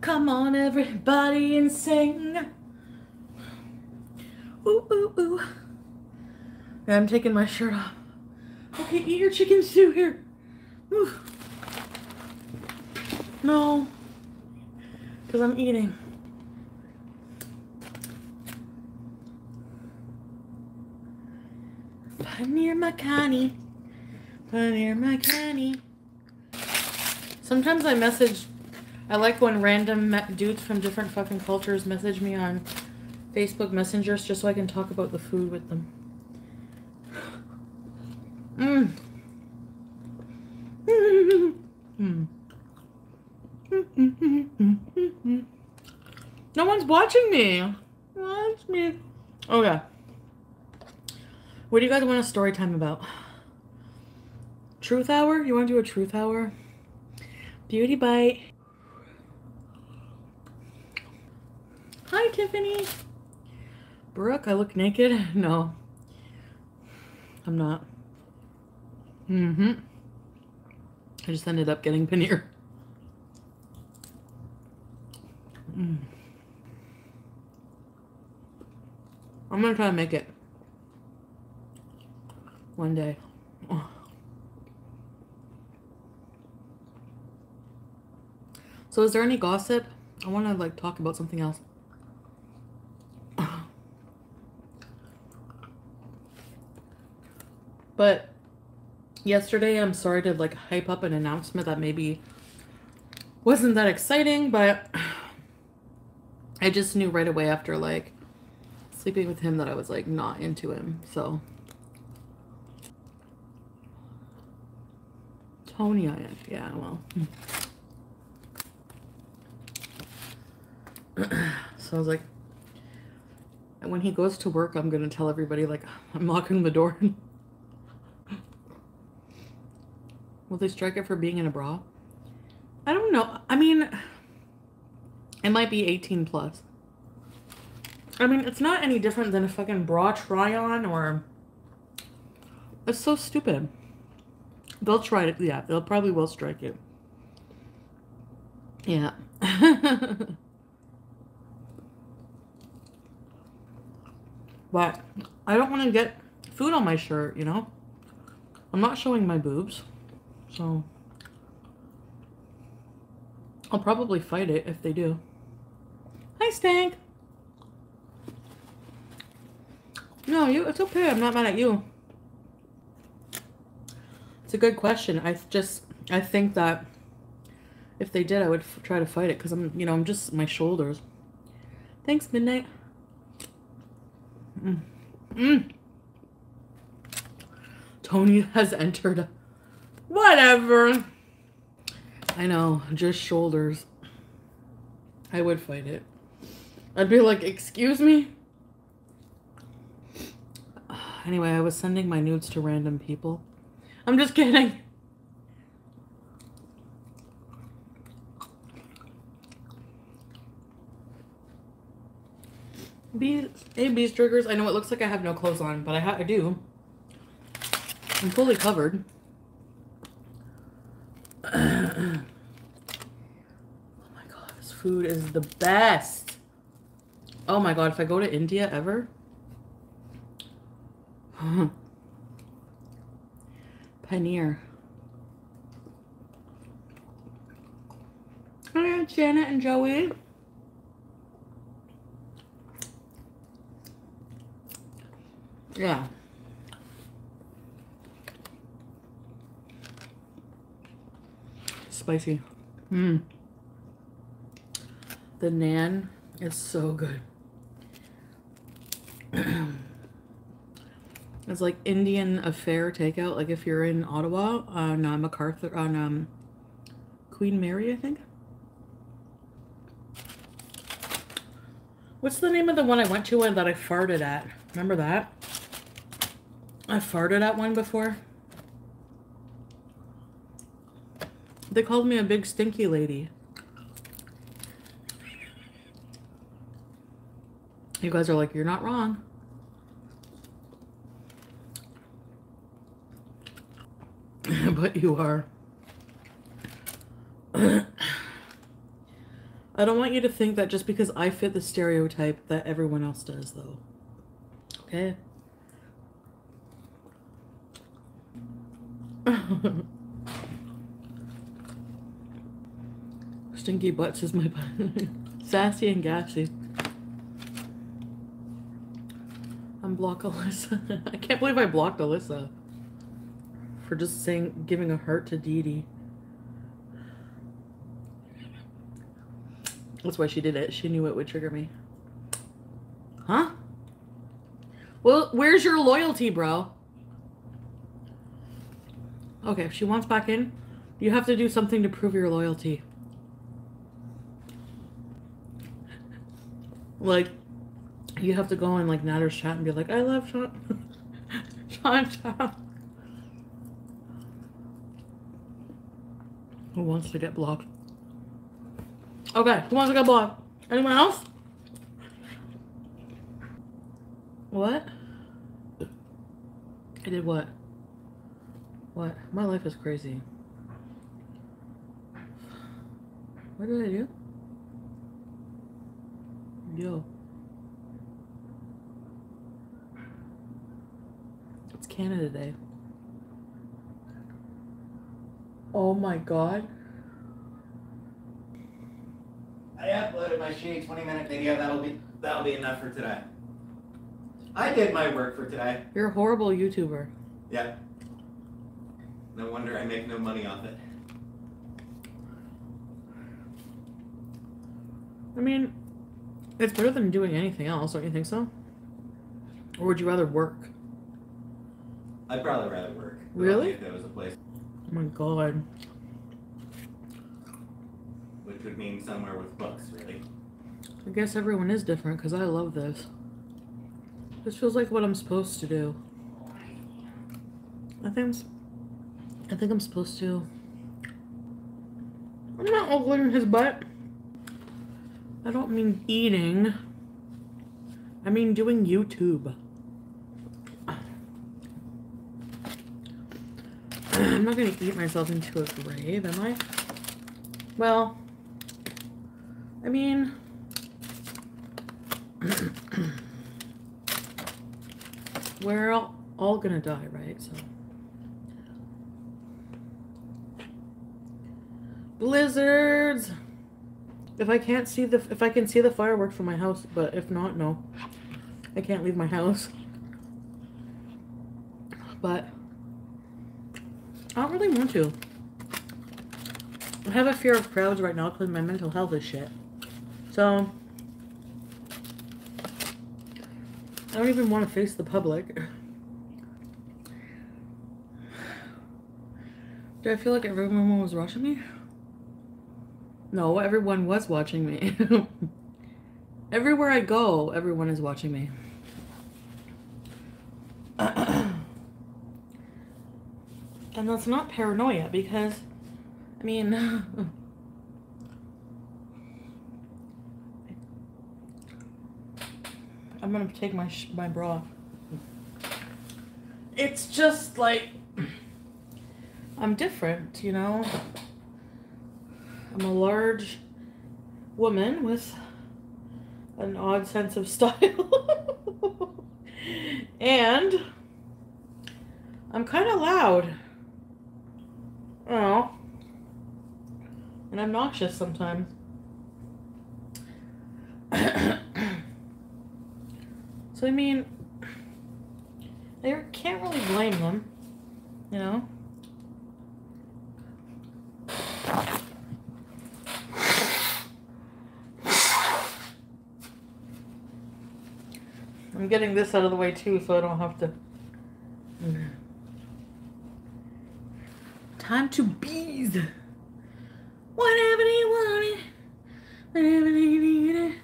Come on, everybody, and sing. Ooh, ooh, ooh. Yeah, I'm taking my shirt off. Okay, eat your chicken stew here. Ooh. No. Because I'm eating. Paneer Makhani. Paneer Makhani. Sometimes I message. I like when random dudes from different fucking cultures message me on Facebook messengers just so I can talk about the food with them. Mmm. Mm. No one's watching me. Watch me. Oh yeah. What do you guys want a story time about? Truth hour? You want to do a truth hour? Beauty bite. Hi, Tiffany. Brooke, I look naked? No. I'm not. Mm-hmm. I just ended up getting paneer. Mm. I'm gonna try to make it one day. So is there any gossip? I want to like talk about something else. But yesterday, I'm sorry to like hype up an announcement that maybe wasn't that exciting, but I just knew right away after like sleeping with him that I was like not into him. So Tony, I yeah, well. so I was like, when he goes to work, I'm gonna tell everybody like I'm locking the door. Will they strike it for being in a bra? I don't know. I mean, it might be 18 plus. I mean, it's not any different than a fucking bra try on or. It's so stupid. They'll try it. Yeah, they'll probably will strike it. Yeah. but I don't want to get food on my shirt, you know? I'm not showing my boobs. So I'll probably fight it if they do. Hi, Stank. No, you. It's okay. I'm not mad at you. It's a good question. I just, I think that if they did, I would try to fight it because I'm, you know, I'm just my shoulders. Thanks, Midnight. Mm. Mm. Tony has entered. Whatever. I know, just shoulders. I would fight it. I'd be like, excuse me? Anyway, I was sending my nudes to random people. I'm just kidding. Bees, hey, bees triggers. I know it looks like I have no clothes on, but I, I do. I'm fully covered. oh my god, this food is the best. Oh my god, if I go to India ever. Paneer. Hi, Janet and Joey. Yeah. Spicy. Mmm. The nan is so good. it's like Indian affair takeout. Like if you're in Ottawa on uh, MacArthur on um, Queen Mary, I think. What's the name of the one I went to and that I farted at? Remember that? I farted at one before. They called me a big stinky lady. You guys are like, you're not wrong. but you are. I don't want you to think that just because I fit the stereotype that everyone else does, though. Okay? Stinky butts is my butt. Sassy and gassy. I'm block Alyssa. I can't believe I blocked Alyssa for just saying giving a heart to Dee Dee. That's why she did it. She knew it would trigger me. Huh? Well, where's your loyalty, bro? Okay, if she wants back in, you have to do something to prove your loyalty. Like, you have to go in like Nader's chat and be like, I love Sean. Sean Chat. Who wants to get blocked? Okay, who wants to get blocked? Anyone else? What? I did what? What? My life is crazy. What did I do? Yo. It's Canada Day. Oh my god. I uploaded my Shea 20 minute video. That'll be that'll be enough for today. I did my work for today. You're a horrible YouTuber. Yeah. No wonder I make no money off it. I mean, it's better than doing anything else, don't you think so? Or would you rather work? I'd probably rather work. Really? If there was a place, Oh my god. which would mean somewhere with books, really. I guess everyone is different because I love this. This feels like what I'm supposed to do. I think I'm, I think I'm supposed to. I'm not ogling his butt. I don't mean eating. I mean doing YouTube. I'm not gonna eat myself into a grave, am I? Well, I mean, we're all, all gonna die, right? So. Blizzards! If I can't see the, if I can see the fireworks from my house, but if not, no. I can't leave my house. But, I don't really want to. I have a fear of crowds right now because my mental health is shit. So, I don't even want to face the public. Do I feel like everyone was watching me? No, everyone was watching me. Everywhere I go, everyone is watching me. and that's not paranoia because, I mean, I'm gonna take my my bra. It's just like I'm different, you know. I'm a large woman with an odd sense of style, and I'm kind of loud. Oh, and obnoxious sometimes. So I mean, I can't really blame them, you know. I'm getting this out of the way too, so I don't have to. Time to bees. Whatever you want whatever you need it.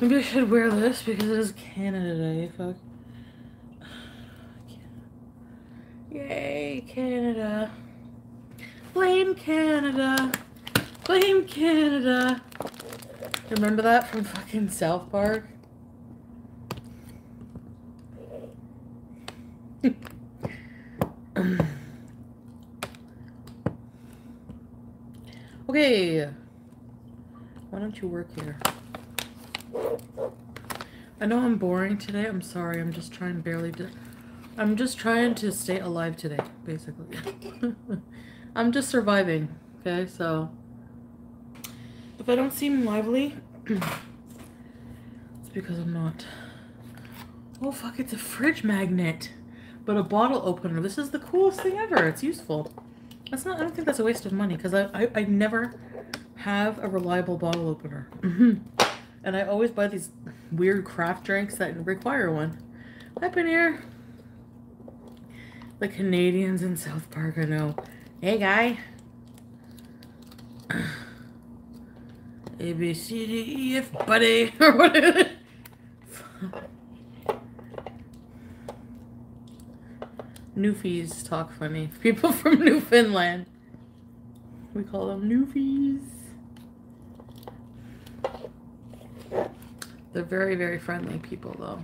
Maybe I should wear this because it is Canada Day. Fuck. Yay, Canada. Blame Canada. Blame Canada. Remember that from fucking South Park? Okay. Why don't you work here? I know I'm boring today. I'm sorry. I'm just trying barely to. I'm just trying to stay alive today, basically. I'm just surviving. Okay, so if I don't seem lively, it's because I'm not. Oh fuck! It's a fridge magnet, but a bottle opener. This is the coolest thing ever. It's useful. That's not. I don't think that's a waste of money because I, I I never have a reliable bottle opener. Mm-hmm. and I always buy these weird craft drinks that require one. Up in here. The Canadians in South Park, I know. Hey, guy. A, B, C, D, E, F, buddy. Or what is it? Newfies talk funny. People from Newfoundland. We call them Newfies. They're very, very friendly people, though.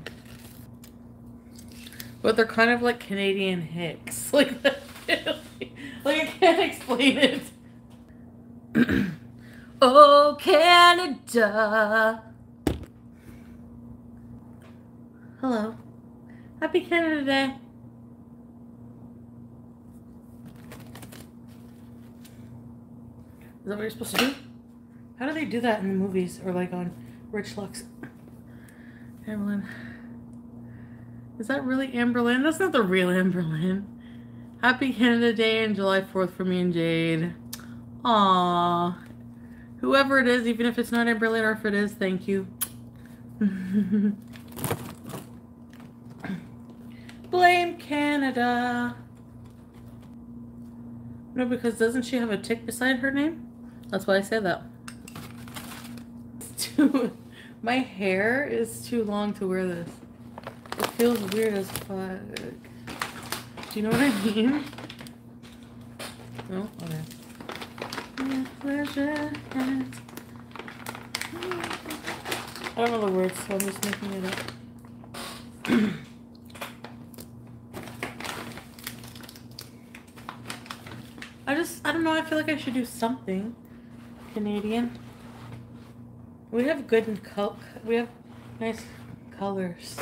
But they're kind of like Canadian Hicks. Like, like I can't explain it. oh, Canada. Hello. Happy Canada Day. Is that what you're supposed to do? How do they do that in the movies or like on Rich Lux? Amberlynn. Is that really Amberlynn? That's not the real Amberlynn. Happy Canada Day and July 4th for me and Jade. Aww. Whoever it is, even if it's not Amberlynn or if it is, thank you. Blame Canada. No, because doesn't she have a tick beside her name? That's why I say that. Too, my hair is too long to wear this. It feels weird as fuck. Do you know what I mean? No? Okay. Hat? I don't know the words, so I'm just making it up. I just, I don't know, I feel like I should do something Canadian. We have good color, we have nice colors.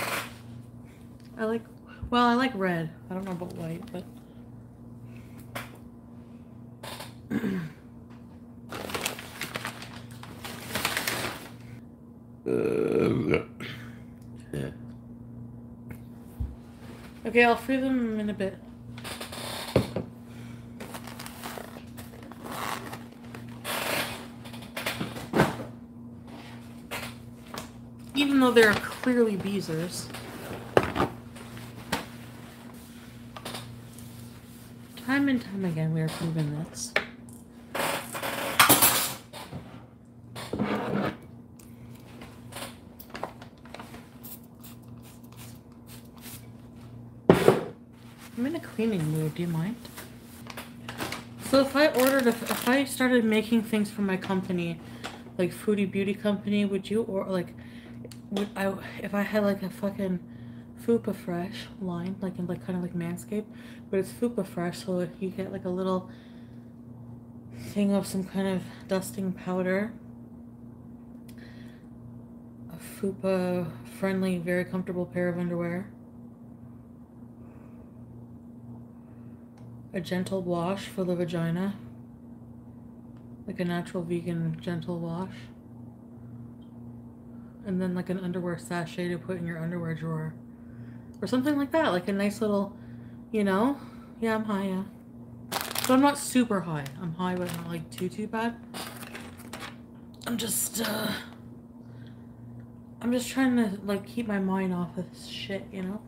I like, well, I like red. I don't know about white, but. okay, I'll free them in a bit. Even though they're clearly beezers. Time and time again, we are proven this. I'm in a cleaning mood, do you mind? So if I ordered, a, if I started making things for my company, like Foodie Beauty Company, would you, or like, would I, if I had like a fucking Fupa Fresh line, like in like kind of like Manscaped, but it's Fupa Fresh, so you get like a little thing of some kind of dusting powder, a Fupa friendly, very comfortable pair of underwear, a gentle wash for the vagina, like a natural vegan gentle wash, and then like an underwear sachet to put in your underwear drawer. Or something like that like a nice little you know? Yeah i'm high yeah. So i'm not super high. I'm high but not like too too bad. I'm just uh i'm just trying to like keep my mind off of shit you know?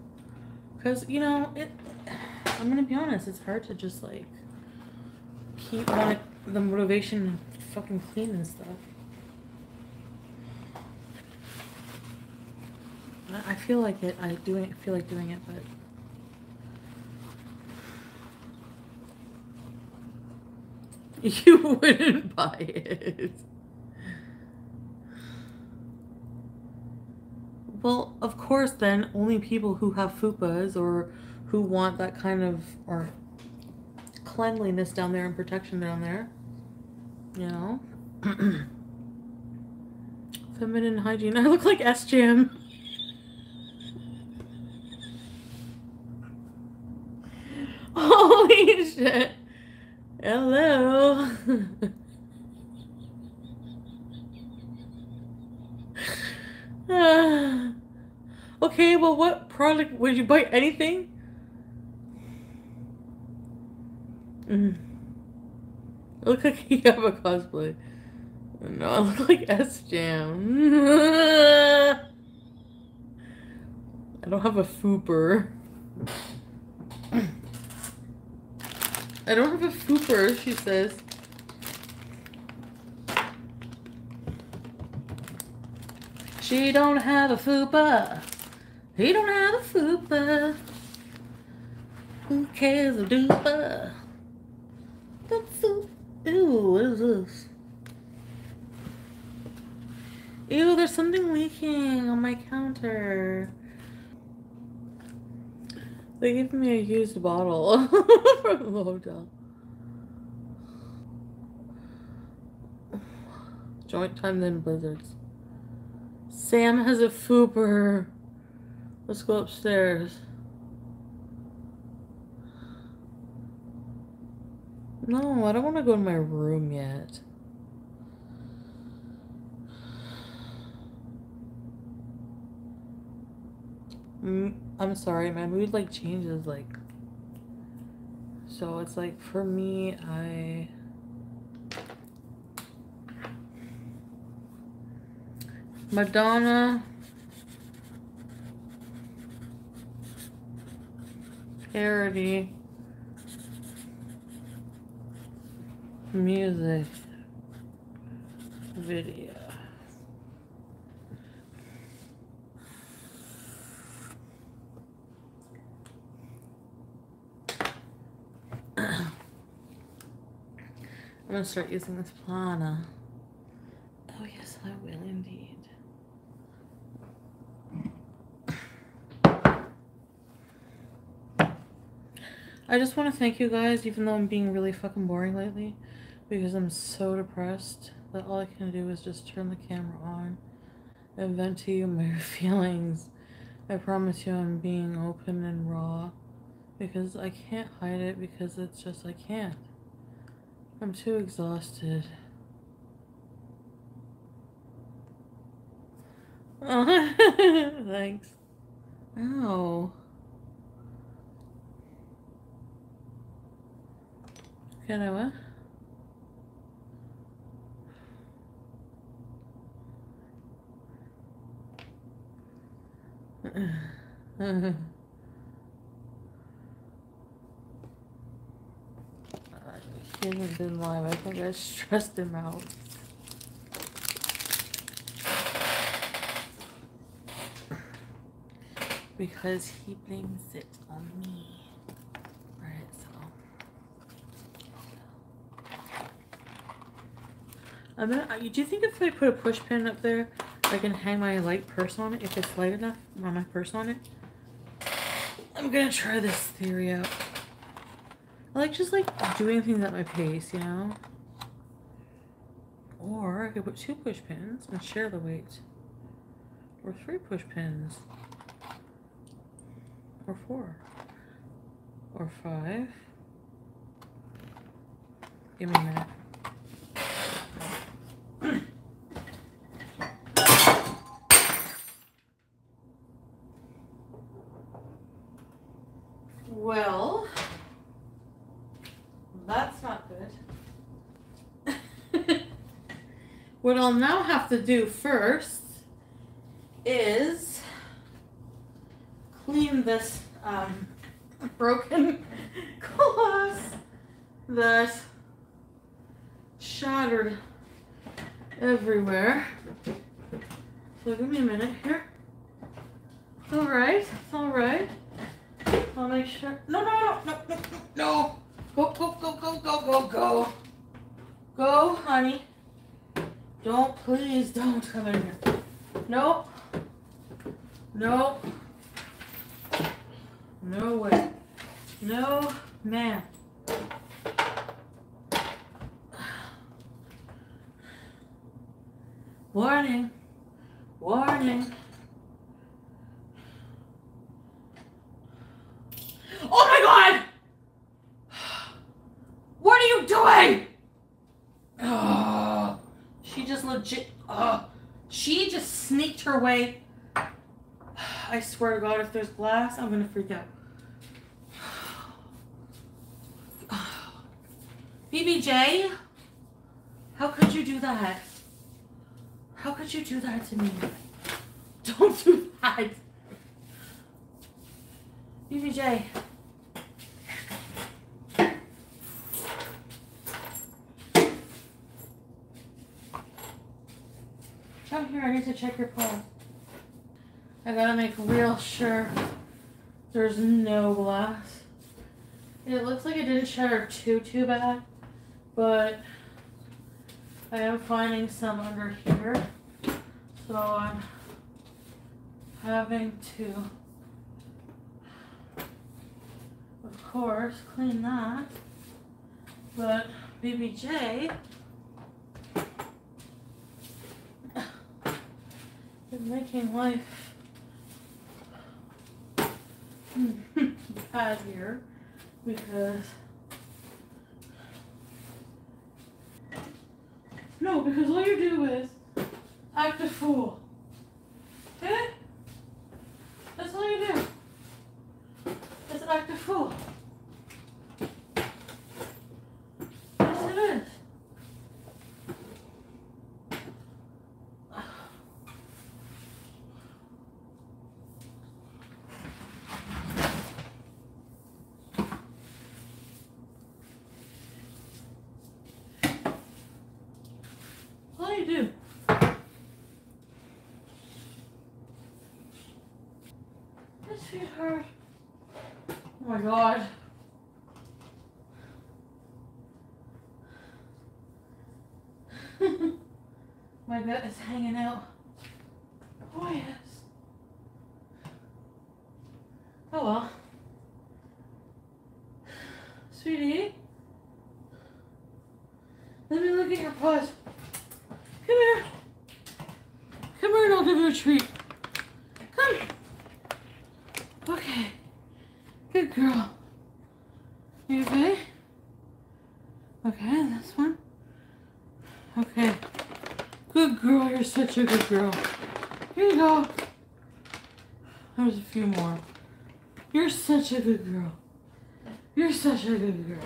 Because you know it i'm gonna be honest it's hard to just like keep on the motivation fucking clean and stuff I feel like it. I do feel like doing it, but you wouldn't buy it. Well, of course, then only people who have fupas or who want that kind of or cleanliness down there and protection down there You know? Feminine hygiene. I look like S Jam. Holy shit. Hello. Okay, well, what product would you buy? Anything? Mm. Look like you have a cosplay. No, I look like S Jam. I don't have a fooper. I don't have a fooper, she says. She don't have a fupa. He don't have a fupa. Who cares a duper? That's so. Ew, what is this? Ew, there's something leaking on my counter. They gave me a used bottle from the hotel. Joint time then blizzards. Sam has a fooper. Let's go upstairs. No, I don't want to go in my room yet. Mm, I'm sorry, my mood like changes like. So it's like for me, I. Madonna. Parody. Music. Video. I'm gonna start using this planner. Oh yes, I will indeed. I just want to thank you guys, even though I'm being really fucking boring lately, because I'm so depressed that all I can do is just turn the camera on and vent to you my feelings. I promise you I'm being open and raw because I can't hide it because it's just I can't. I'm too exhausted. Oh, thanks. Ow. Can I what? he hasn't been live. I think I stressed him out. Because he blames it on me. So. I'm gonna, do you think if I put a push pin up there, I can hang my light purse on it if it's light enough? On my purse on it? I'm gonna try this theory out. I like just like doing things at my pace, you know? Or I could put two push pins and share the weight. Or three push pins. Or four. Or five. Give me a minute. Well, that's not good. What I'll now have to do first is clean this um, broken glass that shattered everywhere. So give me a minute here. All right, all right. I'll make sure. No, no, no, no, no, no. Go, go, go, go, go, go, go. Go, honey. Don't, please don't come in here. Nope. Nope. No way. No, man. Warning. Warning. Ugh. she just sneaked her way. I swear to God, if there's glass, I'm gonna freak out. BBJ, how could you do that? How could you do that to me? Don't do that. BBJ. Come here, I need to check your pulse. I gotta make real sure there's no glass. It looks like it didn't shatter too, too bad, but I am finding some under here. So I'm having to, of course, clean that. But BBJ making life hmm. bad here because no, because all you do is act a fool. Okay? That's all you do. Is act a fool. Yes, it is. All you do. Yes, sweetheart. Oh my god. my gut is hanging out. Oh yes. Oh well. Sweetie. Let me look at your paws. Come here. Come here and I'll give you a treat. Come. Okay. Good girl. You okay? Okay, this one. Okay. Good girl, you're such a good girl. Here you go. There's a few more. You're such a good girl. You're such a good girl.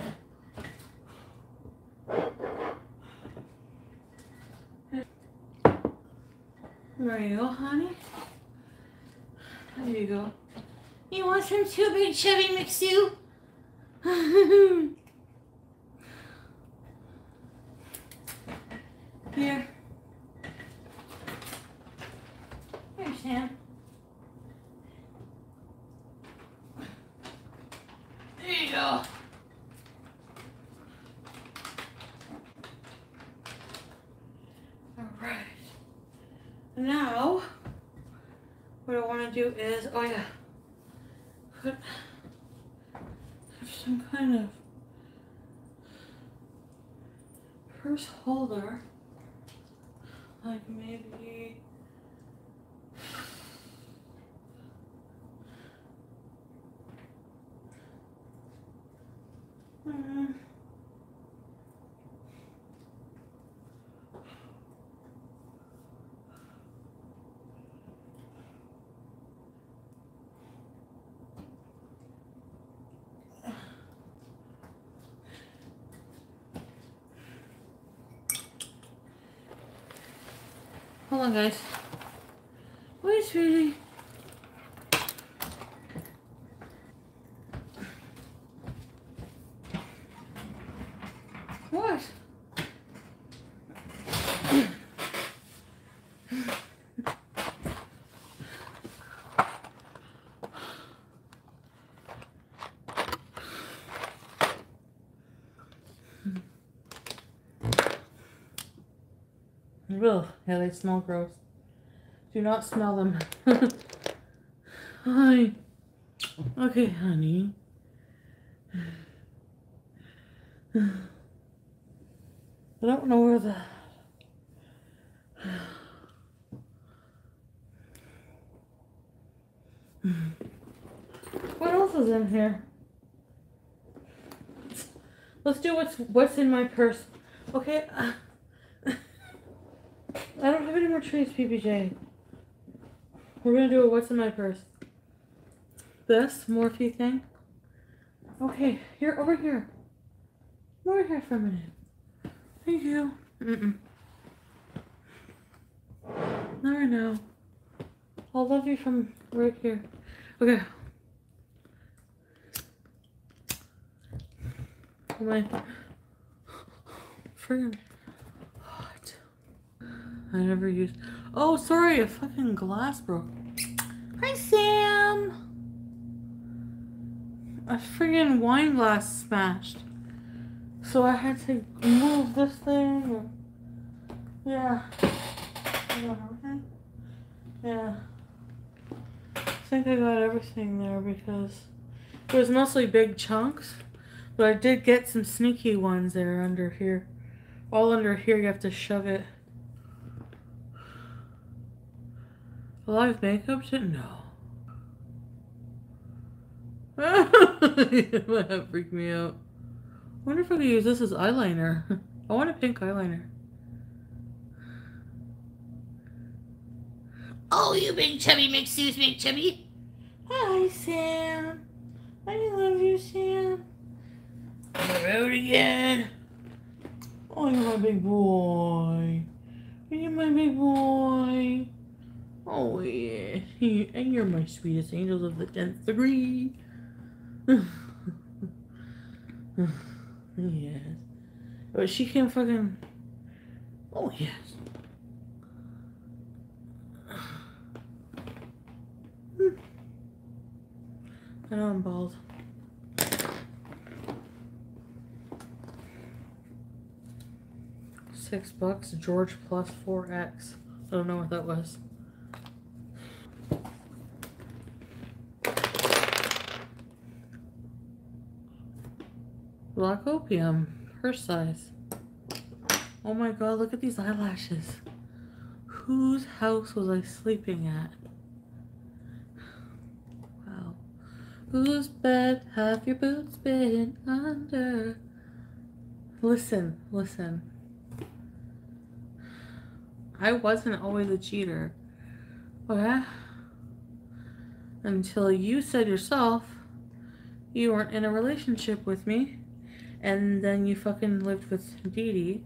There you go, honey. There you go. You want some too, big chubby? Here. Here, Sam. There you go. All right. Now, what I want to do is, oh yeah, put have some kind of purse holder, like maybe. Hmm. Hold on, guys. Wait, sweetie. Ugh, yeah, they smell gross. Do not smell them. Hi. Okay, honey. I don't know where the... What else is in here? Let's do what's what's in my purse. Okay. Uh, I trees, BBJ. We're gonna do a what's in my purse. This Morphe thing. Okay, here over here. Over here for a minute. Thank you. Mm-mm. Not right now. I'll love you from right here. Okay. My friggin'. I never used. Oh, sorry, a fucking glass broke. Hi, Sam. A friggin' wine glass smashed. So I had to move this thing. Yeah. Yeah. I think I got everything there because it was mostly big chunks. But I did get some sneaky ones that are under here. All under here, you have to shove it. Live makeup? Shit? No. that freaked me out. I wonder if I could use this as eyeliner. I want a pink eyeliner. Oh, you big chubby McSue's big chubby. Hi, Sam. I love you, Sam. On the road again. Oh, you're my big boy. You're my big boy. Oh, yeah. And you're my sweetest angels of the 10th degree. yes. But she can fucking. Oh, yes. I know I'm bald. Six bucks, George plus 4X. I don't know what that was. Black opium, her size. Oh my god, look at these eyelashes. Whose house was I sleeping at? Wow. Whose bed have your boots been under? Listen, listen. I wasn't always a cheater. Okay? Until you said yourself you weren't in a relationship with me. And then you fucking lived with Dee Dee.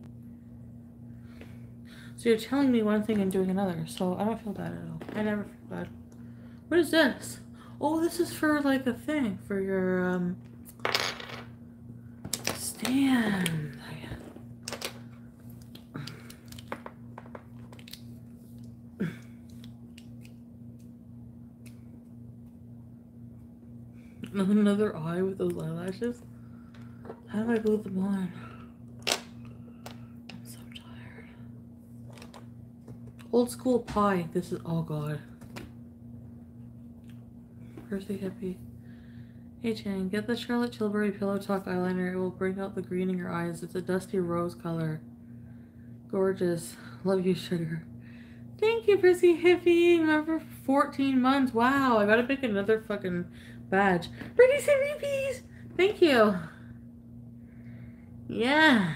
So you're telling me one thing and doing another. So I don't feel bad at all. I never feel bad. What is this? Oh, this is for like a thing for your um stand. Another eye with those eyelashes. How do I glue them on? I'm so tired. Old school pie. This is oh god. Percy hippie. Hey Chan, get the Charlotte Tilbury Pillow Talk eyeliner. It will bring out the green in your eyes. It's a dusty rose color. Gorgeous. Love you, sugar. Thank you, Percy Hippie. Remember 14 months. Wow, I gotta pick another fucking badge. Pretty Brittany Hippies! Thank you. Yeah.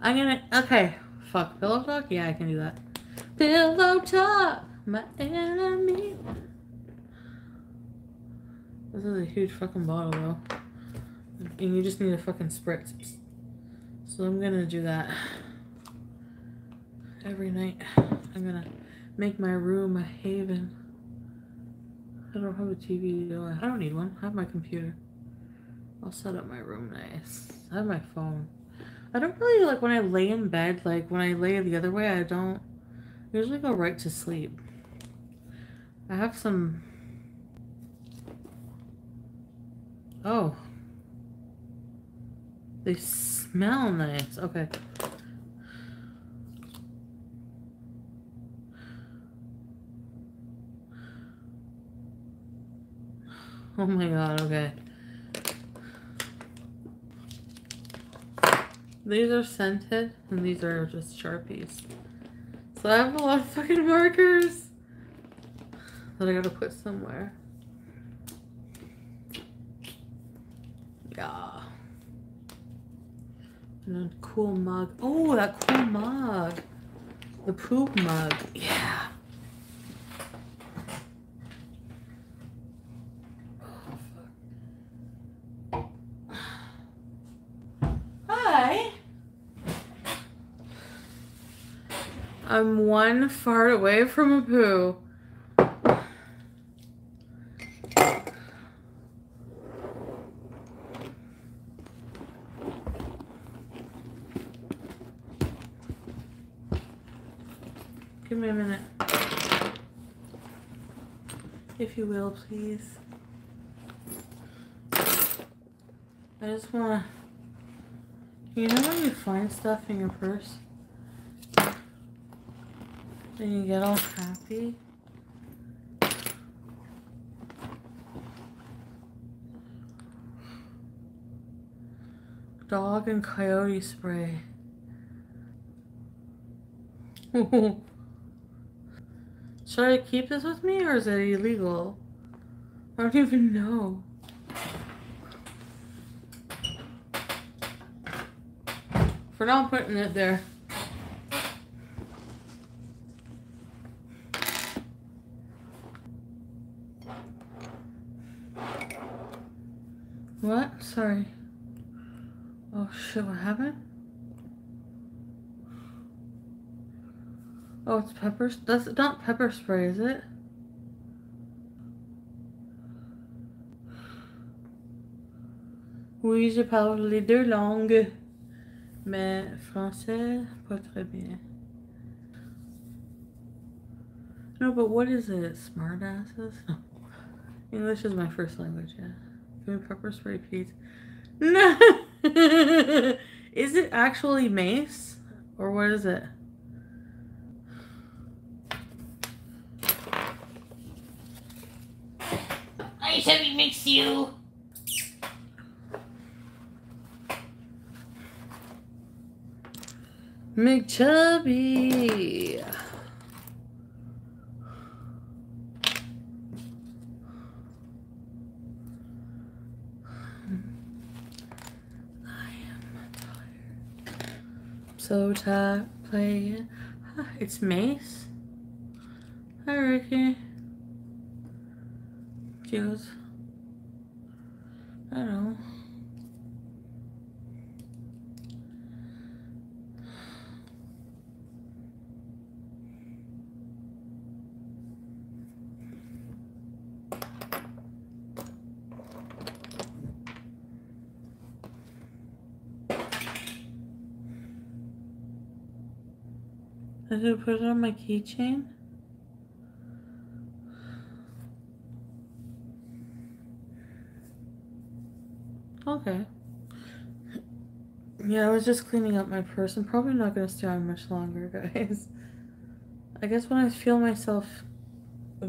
I'm gonna. Okay. Fuck. Pillow talk? Yeah, I can do that. Pillow talk, my enemy. This is a huge fucking bottle, though. And you just need a fucking spritz. So I'm gonna do that every night. I'm gonna make my room a haven. I don't have a TV, do I? I don't need one. I have my computer. I'll set up my room nice. I have my phone. I don't really like when I lay in bed, like when I lay the other way, I don't usually go right to sleep. I have some. Oh. They smell nice. Okay. Oh my god, okay. These are scented, and these are just Sharpies. So I have a lot of fucking markers. that I gotta put somewhere. Yeah. And a cool mug. Oh, that cool mug. The poop mug. Yeah. Hi. I'm one fart away from a poo. Give me a minute. If you will, please. I just wanna. You know when you find stuff in your purse? And you get all happy? Dog and coyote spray. Should I keep this with me or is it illegal? I don't even know. For now, I'm putting it there. What? Sorry. Oh shit, what happened? Oh, it's pepper. That's not pepper spray, is it? Oui, je parle les deux langues. Mais français, pas très bien. No, but what is it? Smartasses? English is my first language, yeah. Me pepper spray, please. No! is it actually mace? Or what is it? I chubby mix you. McChubby. So tired playing. It's Mace. Hi, Ricky. Goes. I don't know. I should put it on my keychain. Okay. Yeah, I was just cleaning up my purse. I'm probably not going to stay on much longer, guys. I guess when I feel myself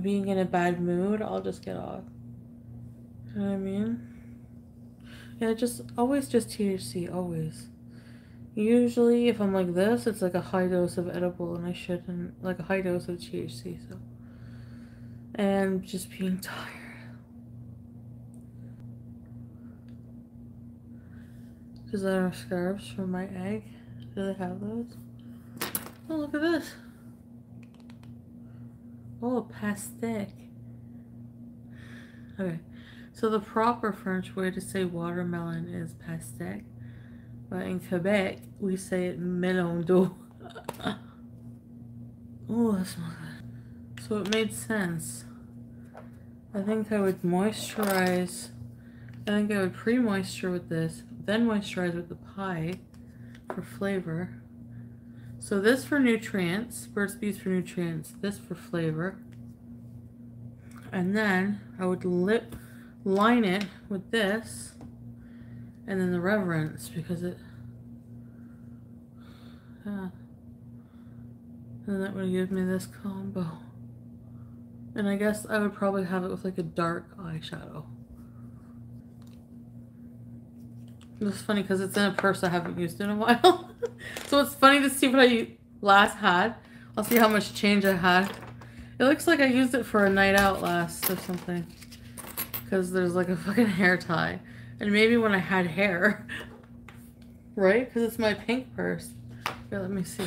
being in a bad mood, I'll just get off. You know what I mean? Yeah, just always just THC, always. Usually, if I'm like this, it's like a high dose of edible, and I shouldn't, like a high dose of THC, so. And just being tired. Because there are scarves from my egg. Do they have those? Oh, look at this. Oh, pastèque. Okay. So the proper French way to say watermelon is pastèque. But in Quebec, we say it melon d'eau. oh, that smells good. So it made sense. I think I would moisturize. I think I would pre-moisture with this, then moisturize with the pie for flavor. So this for nutrients, Burt's Bees for nutrients, this for flavor. And then I would lip line it with this and then the reverence because it uh, yeah. and that would give me this combo and I guess I would probably have it with like a dark eyeshadow it's funny because it's in a purse I haven't used in a while so it's funny to see what I last had I'll see how much change I had It looks like I used it for a night out last or something. Because there's like a fucking hair tie. And maybe when I had hair. Right? Because it's my pink purse. Here, let me see.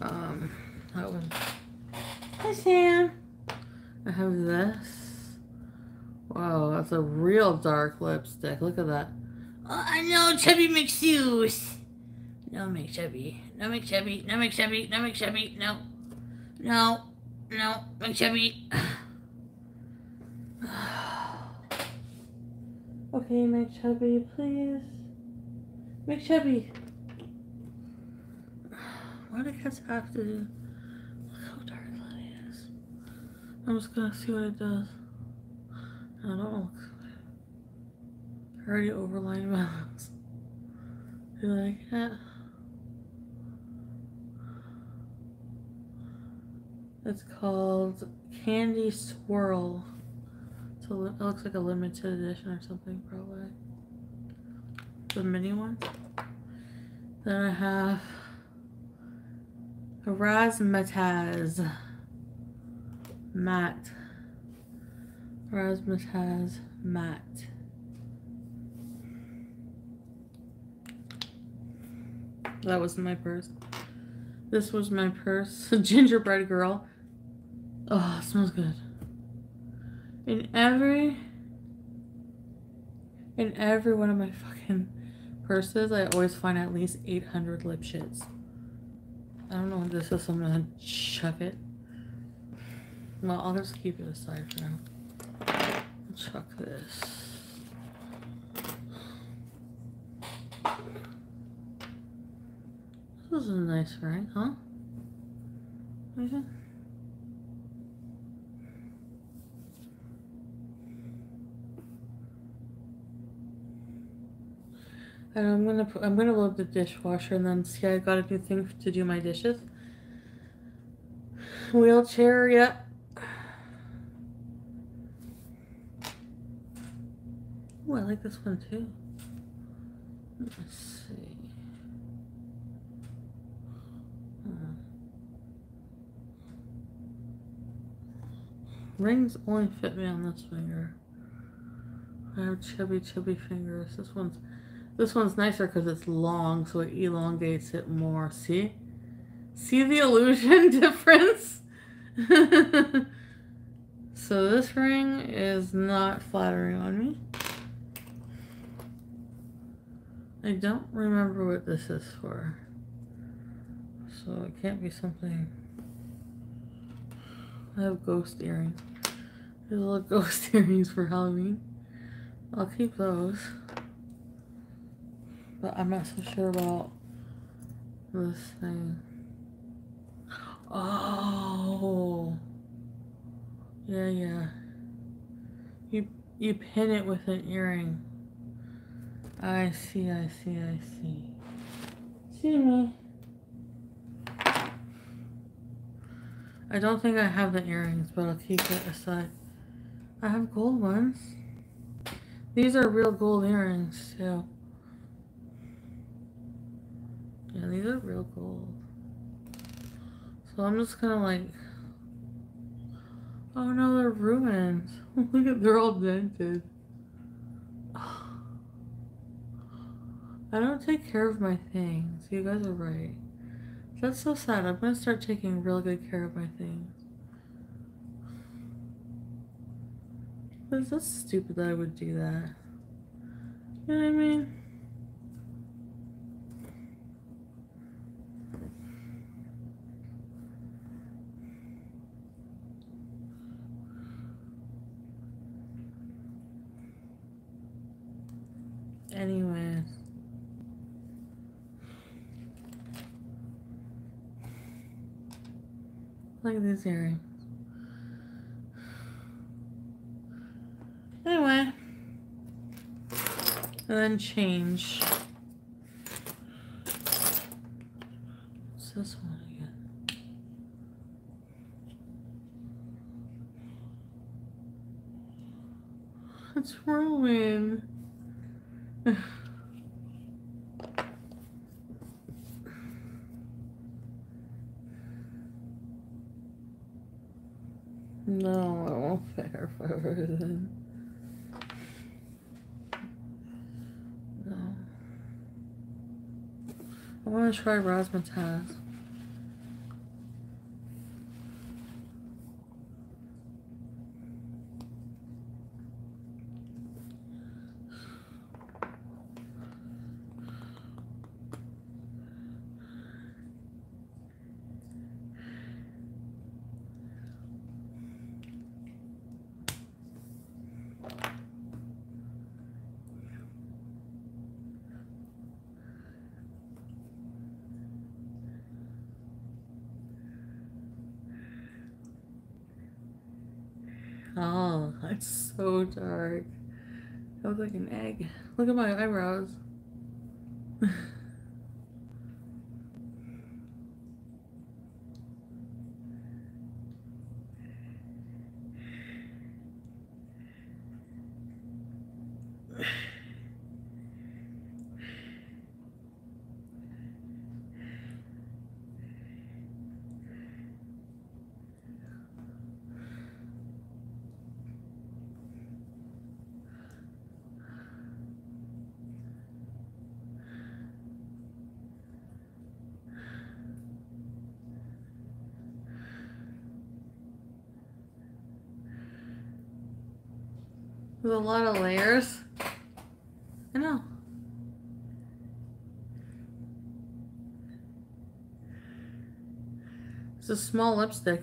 Um, that one. Hi, Sam. I have this. Wow, that's a real dark lipstick. Look at that. Oh, I know, Chubby McShoes. No McChubby. No McChubby. No McChubby. No McChubby. No. No. No. McChubby. Okay, McChubby, please. McChubby. What do cats have to do? Look how dark that is. I'm just gonna see what it does. I don't look. I already overlined my lips. You like that? It's called Candy Swirl. It looks like a limited edition or something, probably. The mini one. Then I have a Razzmatazz matte. Razzmatazz matte. That was my purse. This was my purse. Gingerbread girl. Oh, smells good. In every in every one of my fucking purses, I always find at least 800 lip shits. I don't know if this is something to chuck it. Well, I'll just keep it aside for now. Chuck this. This is a nice ring, huh? Okay. And I'm gonna put, I'm gonna load the dishwasher and then see I got a new thing to do my dishes. Wheelchair, yep. Oh, I like this one too. Let's see. Hmm. Rings only fit me on this finger. I have chubby, chubby fingers. This one's this one's nicer because it's long, so it elongates it more. See? See the illusion difference? so this ring is not flattering on me. I don't remember what this is for. So it can't be something... I have ghost earrings. Little ghost earrings for Halloween. I'll keep those. But I'm not so sure about this thing. Oh. Yeah, yeah. You you pin it with an earring. I see, I see, I see. See me. I don't think I have the earrings, but I'll keep it aside. I have gold ones. These are real gold earrings, too. Yeah, these are real gold. So I'm just gonna like. Oh no, they're ruined. Look at they're all dented. I don't take care of my things. You guys are right. That's so sad. I'm gonna start taking real good care of my things. It's just stupid that I would do that. You know what I mean? Anyways. Look at these earrings. Anyway. And then change. What's this one again? It's ruined. for. No. I want to try razzmatazz. Oh, it's so dark. That look like an egg. Look at my eyebrows. With a lot of layers. I know. It's a small lipstick.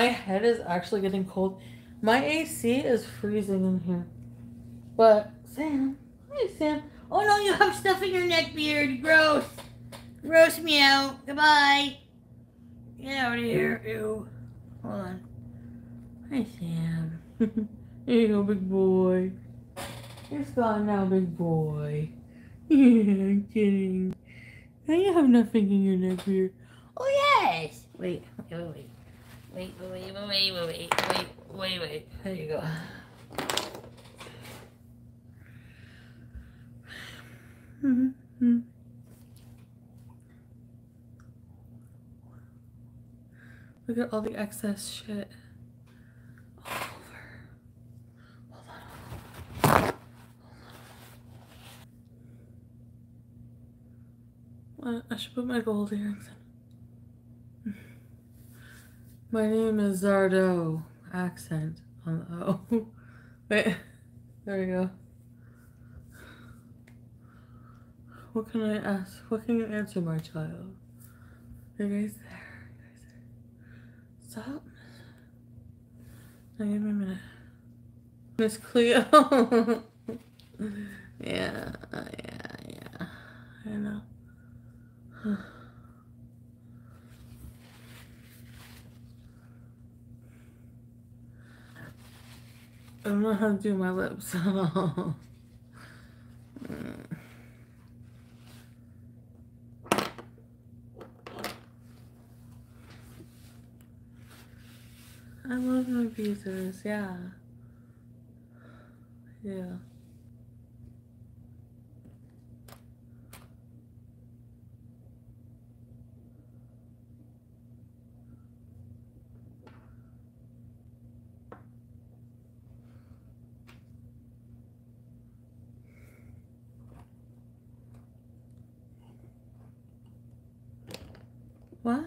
My head is actually getting cold. My AC is freezing in here. But Sam, hi Sam. Oh no, you have stuff in your neck beard. Gross. Gross me out. Goodbye. Get out of here. Ew. Hold on. Hi, Sam. Here you go, big boy. You're gone now, big boy. I'm kidding. Now you have nothing in your neck beard. Oh yes. Wait. Wait. Wait. Wait, wait, wait, wait, wait, wait, wait, wait. There you go. Hmm Look at all the excess shit. I should put my gold earrings in. My name is Zardo. Accent on the O. Wait. There we go. What can I ask? What can you answer, my child? You guys there? You guys there? Stop. Now give me a minute. Miss Cleo. yeah, yeah, yeah. I know. I don't know how to do my lips. at Mm. I love my visas, yeah. Yeah. What?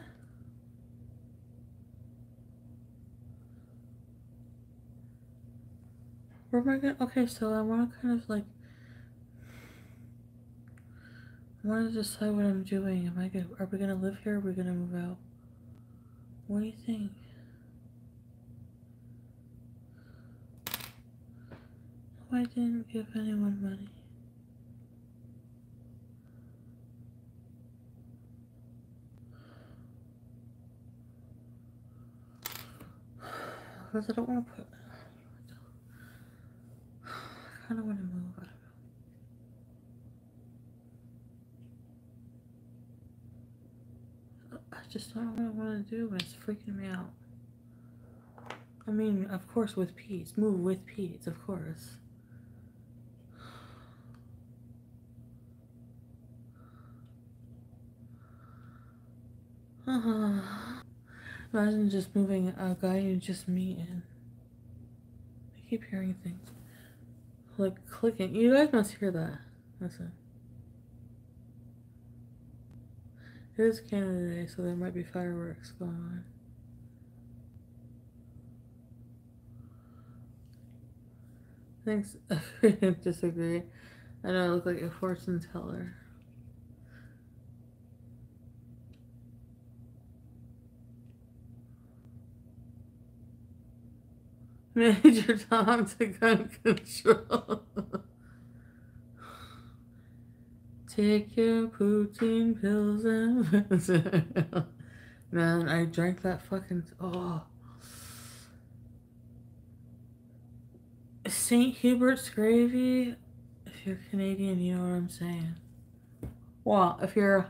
Where am I gonna? Okay, so I want to kind of like. I want to decide what I'm doing. Am I gonna? Are we gonna live here? Or are we gonna move out? What do you think? Why didn't give anyone money? Because I don't want to put. I kind of want to move. I don't know. I just don't know what I want to do. It's freaking me out. I mean, of course, with Pete's. Move with Pete's, of course. Imagine just moving a guy you just meet in. I keep hearing things. Like clicking. You guys must hear that. Listen. It is Canada Day, so there might be fireworks going on. Thanks. Disagree. I know I look like a fortune teller. Major Tom to gun control. Take your protein pills and man, I drank that fucking oh. St. Hubert's gravy. If you're Canadian, you know what I'm saying. Well, if you're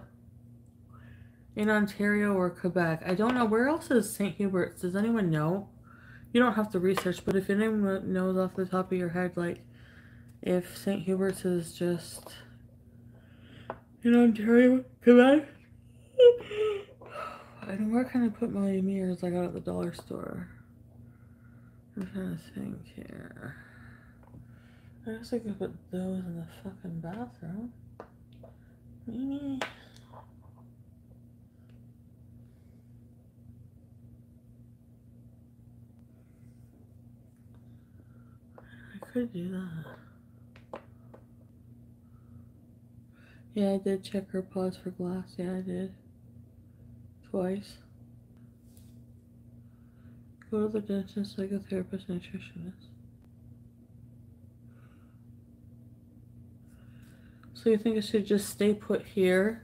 in Ontario or Quebec, I don't know where else is St. Hubert's. Does anyone know? You don't have to research, but if anyone knows off the top of your head, like if St. Hubert's is just in Ontario, Quebec. And where can I put my mirrors I got at the dollar store? I'm trying to think here. I guess I could put those in the fucking bathroom. Maybe. I could do that. Yeah, I did check her paws for glass. Yeah, I did. Twice. Go to the dentist, psychotherapist, nutritionist. So you think I should just stay put here?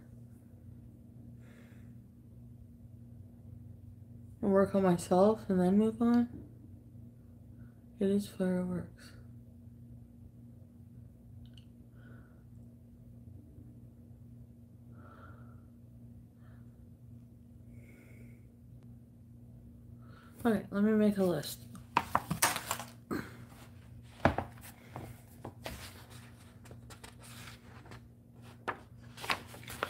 And work on myself and then move on? It is fireworks. Okay, let me make a list.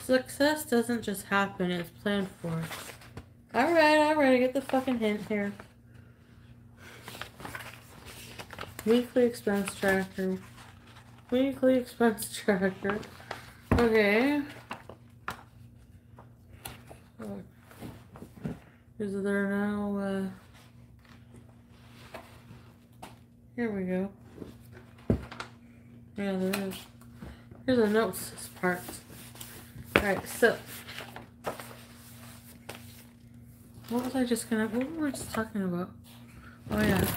Success doesn't just happen, it's planned for. Alright, alright, I get the fucking hint here. Weekly expense tracker. Weekly expense tracker. Okay. Oh. Is there now, uh... Here we go. Yeah, there is. Here's the notes part. Alright, so. What was I just gonna, what were we just talking about? Oh yeah.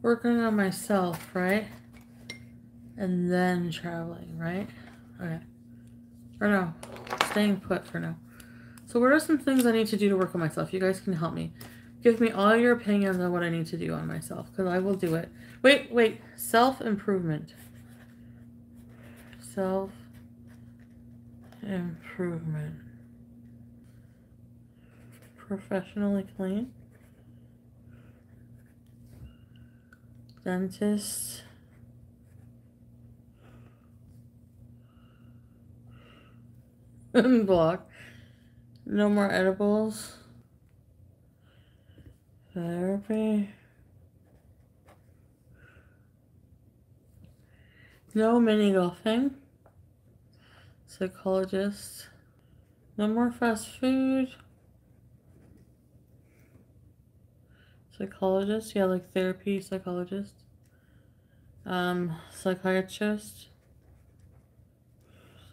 Working on myself, right? And then traveling, right? Okay. Or no, staying put for now. So what are some things I need to do to work on myself? You guys can help me. Give me all your opinions on what I need to do on myself, because I will do it. Wait, wait. Self-improvement. Self-improvement. Professionally clean. Dentist. Unblock. No more edibles. Therapy. No mini golfing. Psychologist. No more fast food. Psychologist. Yeah, like therapy psychologist. Um, psychiatrist.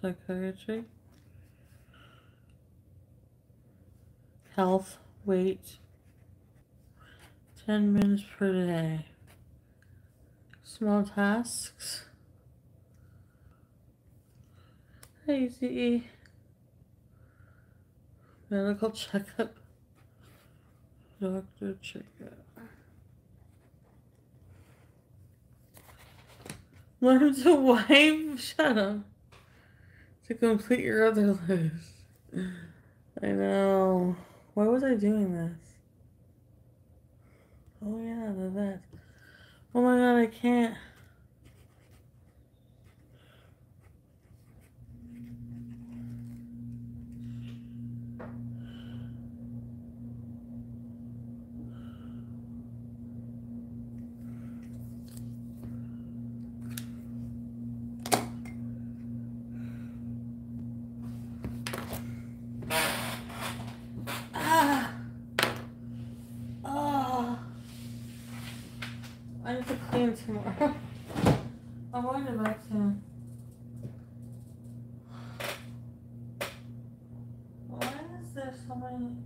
Psychiatry. Health weight, 10 minutes per day. Small tasks. Easy. Medical checkup. Doctor checkup. Learn to wipe. Shut up. To complete your other list. I know. Why was I doing this? Oh yeah, the vet. Oh my god, I can't. Ah. Oh. I need to clean tomorrow. Going to. Why is there so many?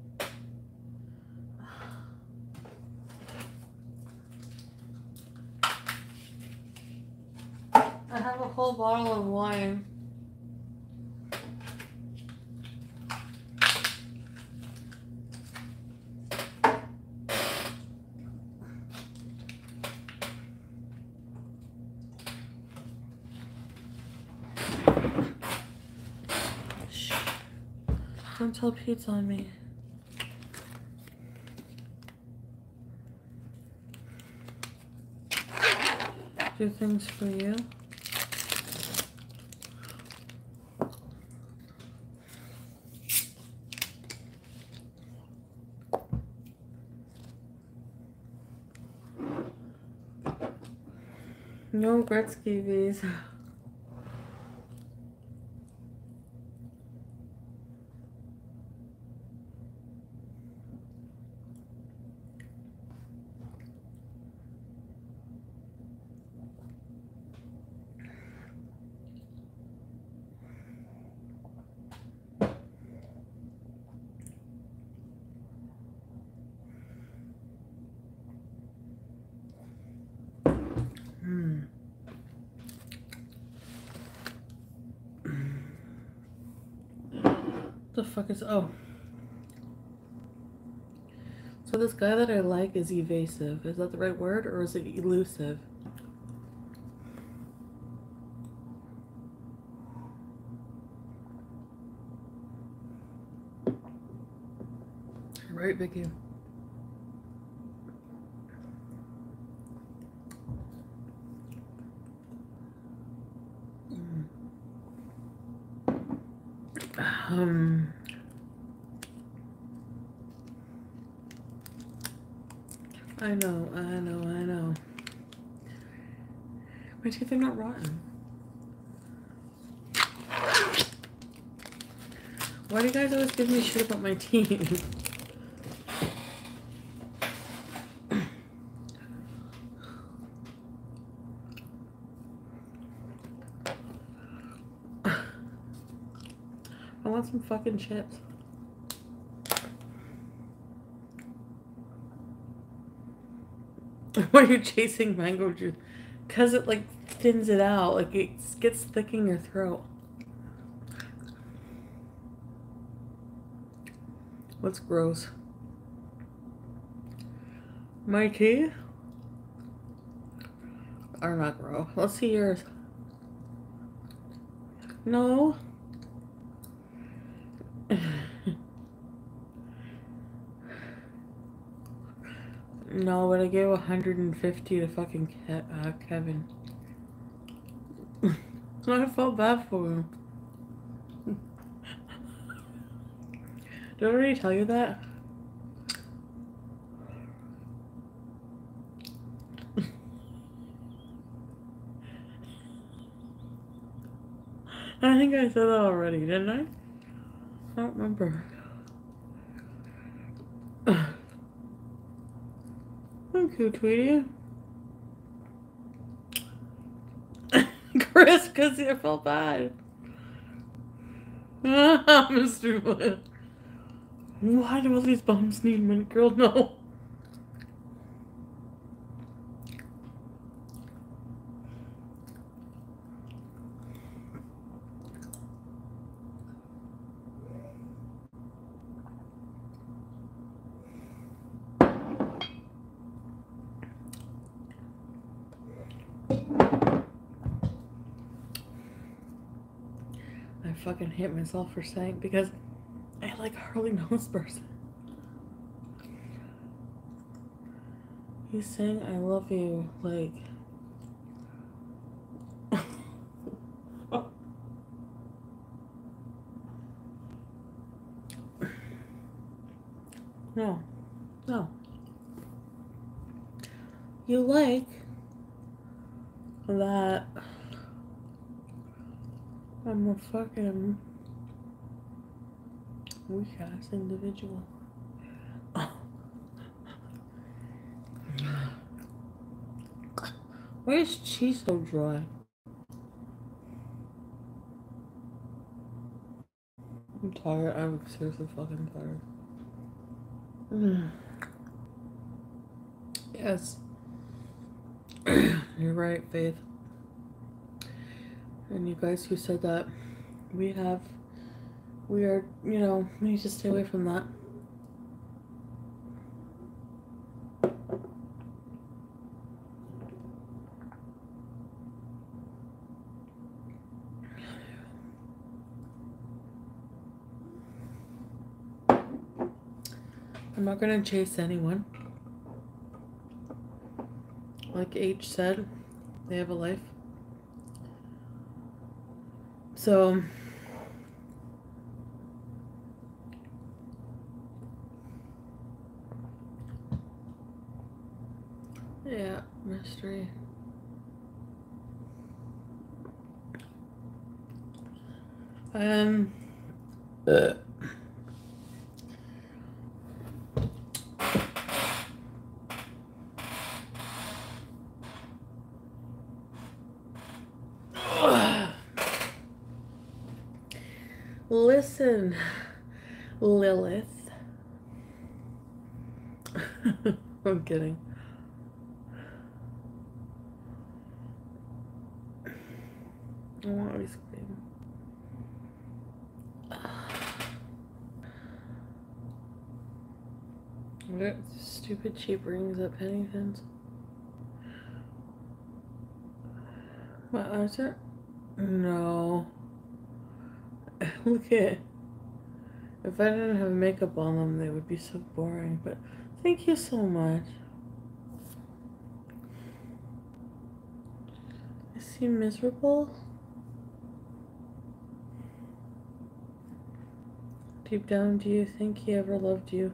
I have a whole bottle of wine. Tell Pete's on me. Do things for you. No Gretzky visa. Hmm. The fuck is oh. So this guy that I like is evasive. Is that the right word or is it elusive? Right, Vicky. Um. I know, I know, I know. My teeth are not rotten. Why do you guys always give me shit about my teeth? I want some fucking chips. Why are you chasing mango juice? Cause it like thins it out, like it gets thick in your throat. What's gross? My teeth are not gross. Let's see yours. No. No, but I gave 150 to fucking Ke- uh, Kevin. I felt bad for him. Did I already tell you that? I think I said that already, didn't I? I don't remember. Thank you, Chris, because I felt bad. Mr. Why do all these bums need money? Girl, no. I fucking hate myself for saying because I like hardly know this person. He's saying I love you like No. No. You like that I'm a fucking weak ass individual. Why is cheese so dry? I'm tired. I'm seriously fucking tired. Mm. Yes. You're right, Faith. And you guys who said that, we have, we are, you know, we need to stay away from that. I'm not gonna chase anyone. Like H said, they have a life. So yeah, mystery. Um. Uh. Listen, Lilith. I'm kidding. I want ice cream. What stupid cheap rings at Pennington's? What is it? No. Look at if I didn't have makeup on them, they would be so boring. But thank you so much. Is he miserable? Deep down, do you think he ever loved you?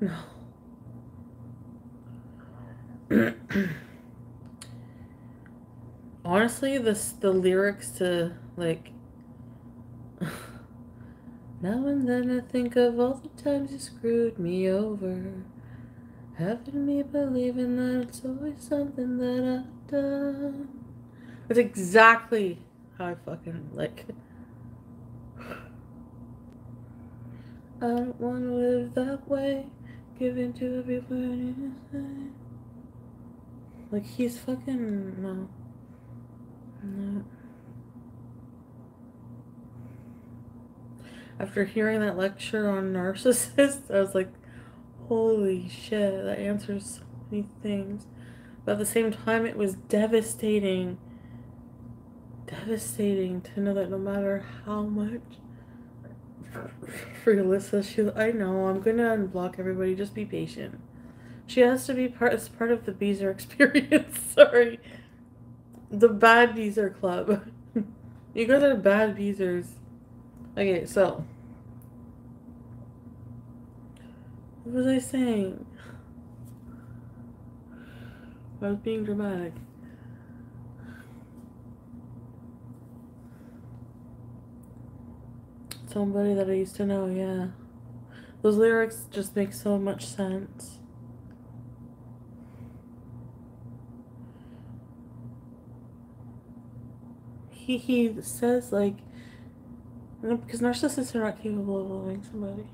No. Honestly, this the lyrics to like now and then I think of all the times you screwed me over. Having me believing that it's always something that I've done. That's exactly how I fucking like. I don't want to live that way. Give in to every word you say. Like, he's fucking. No. No. After hearing that lecture on narcissists, I was like, holy shit, that answers so many things. But at the same time, it was devastating, devastating to know that no matter how much for Alyssa, she, I know, I'm gonna unblock everybody, just be patient. She has to be part, as part of the Beezer experience, sorry. The bad Beezer club. you guys are bad Beezers. Okay, so. What was I saying? I was being dramatic. Somebody that I used to know, yeah. Those lyrics just make so much sense. He, he says, like, No, because narcissists are not capable of loving somebody.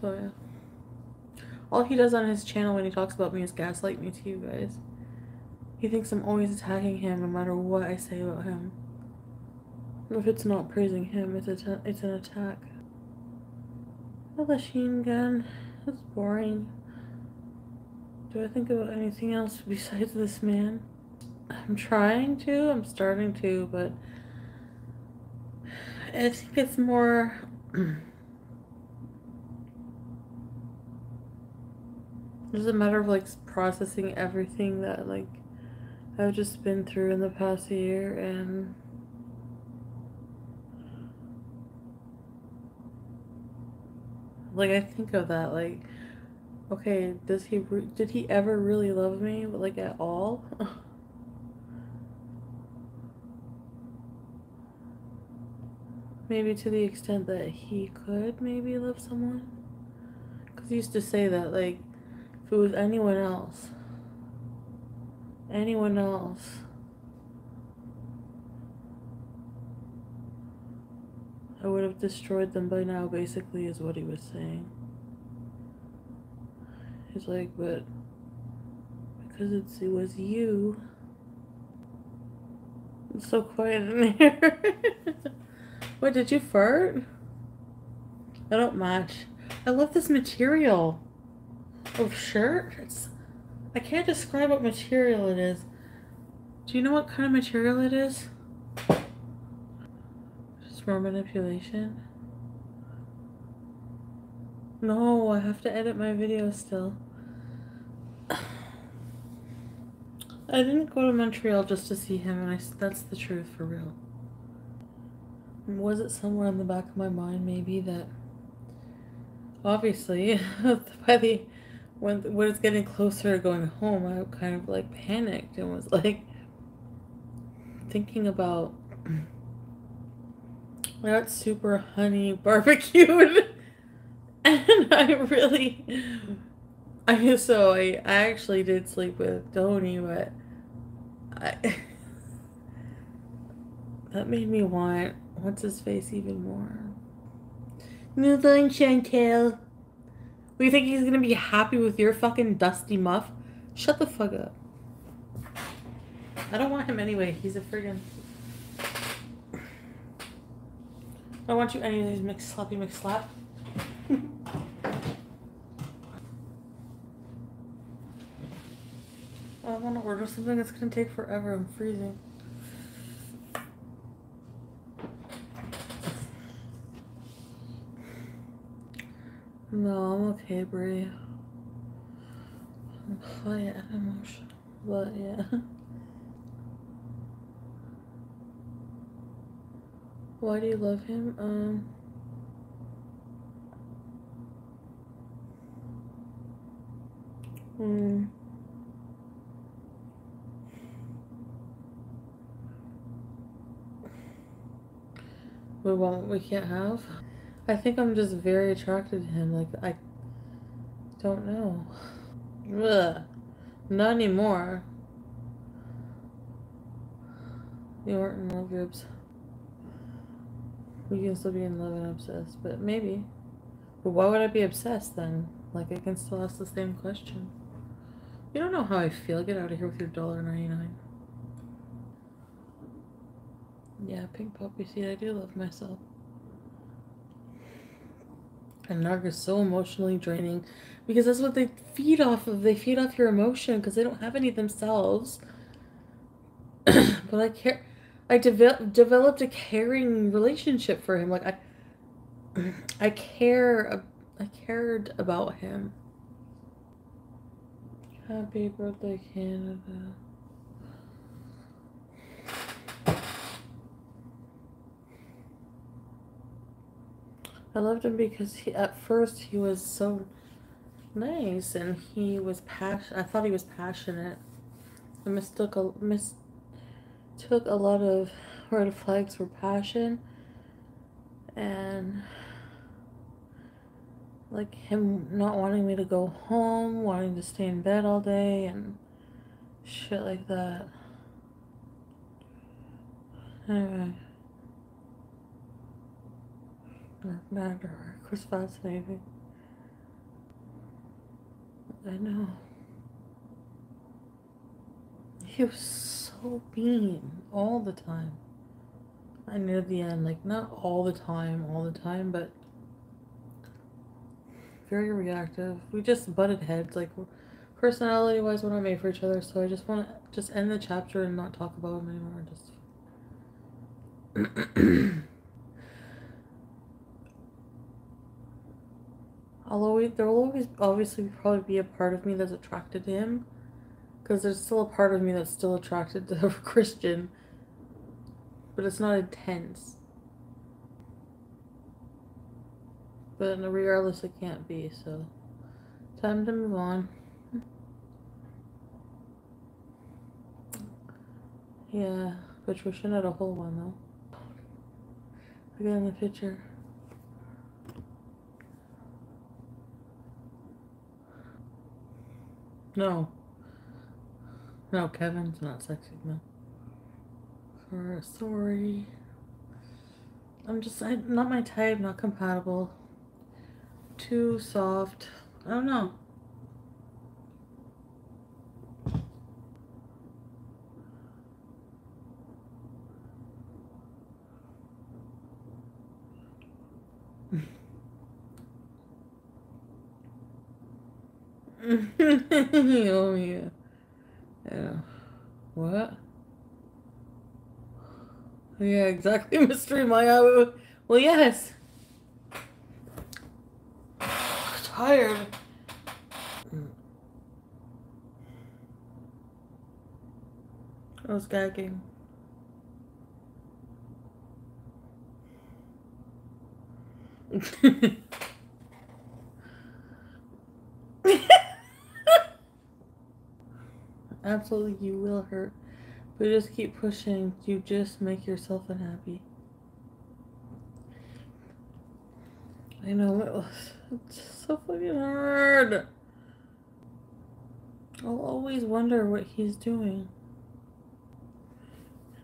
So yeah. All he does on his channel when he talks about me is gaslight me to you guys. He thinks I'm always attacking him no matter what I say about him. If it's not praising him, it's a it's an attack. Oh, the Sheen gun. That's boring. Do I think about anything else besides this man? I'm trying to. I'm starting to, but I think it's more. It's a matter of like processing everything that like I've just been through in the past year and like I think of that like okay does he did he ever really love me like at all maybe to the extent that he could maybe love someone because he used to say that like if it was anyone else anyone else I would have destroyed them by now, basically, is what he was saying. He's like, but because it's, it was you. It's so quiet in here. What, did you fart? I don't match. I love this material. Oh, shirt? It's, I can't describe what material it is. Do you know what kind of material it is? Just more manipulation? No, I have to edit my video still. I didn't go to Montreal just to see him, and I, that's the truth for real. Was it somewhere in the back of my mind, maybe, that obviously, by the when when it's getting closer to going home, I kind of like panicked and was like thinking about I got super honey barbecued. and I really I so I, I actually did sleep with Tony, but I that made me want what's his face even more. Move on, Chantal. We think he's gonna be happy with your fucking dusty muff? Shut the fuck up. I don't want him anyway. He's a friggin' I don't want you any of these mix slappy mix slap. I want to order something that's going to take forever. I'm freezing. No, I'm okay, Brie. I'm quiet and emotional, but yeah. Why do you love him? Um. Hmm. We won't, we can't have. I think I'm just very attracted to him. Like, I don't know. Ugh. Not anymore. You weren't in love, Gibbs. We can still be in love and obsessed, but maybe. But why would I be obsessed then? Like I can still ask the same question. You don't know how I feel. Get out of here with your dollar ninety nine. Yeah, pink poppy seed. I do love myself. And Narg is so emotionally draining because that's what they feed off of. They feed off your emotion because they don't have any themselves. but I care. I de- developed a caring relationship for him. Like I, I care. I cared about him. Happy birthday, Canada. I loved him because he, at first he was so nice and he was passionate. I thought he was passionate. I mistook a mis took a lot of red flags for passion and like him not wanting me to go home, wanting to stay in bed all day and shit like that. Anyway. Actor arc was fascinating. I know. He was so mean all the time. I knew at the end, like not all the time, all the time, but very reactive. We just butted heads, like personality wise, we're not made for each other. So I just want to just end the chapter and not talk about him anymore. Just. I'll always there will always obviously probably be a part of me that's attracted to him, because there's still a part of me that's still attracted to Christian, but it's not intense. But regardless, it can't be. So, time to move on. Yeah, shouldn't have a whole one though. At in the picture. No. No, Kevin's not sexy, no. Sorry. I'm just I'm not my type, not compatible. Too soft. I don't know. oh yeah. Yeah. What? Yeah, exactly, Mystery Maya. Well, yes. Tired. Mm. I was gagging. Absolutely, you will hurt. But just keep pushing. You just make yourself unhappy. I know it was it's so fucking hard. I'll always wonder what he's doing.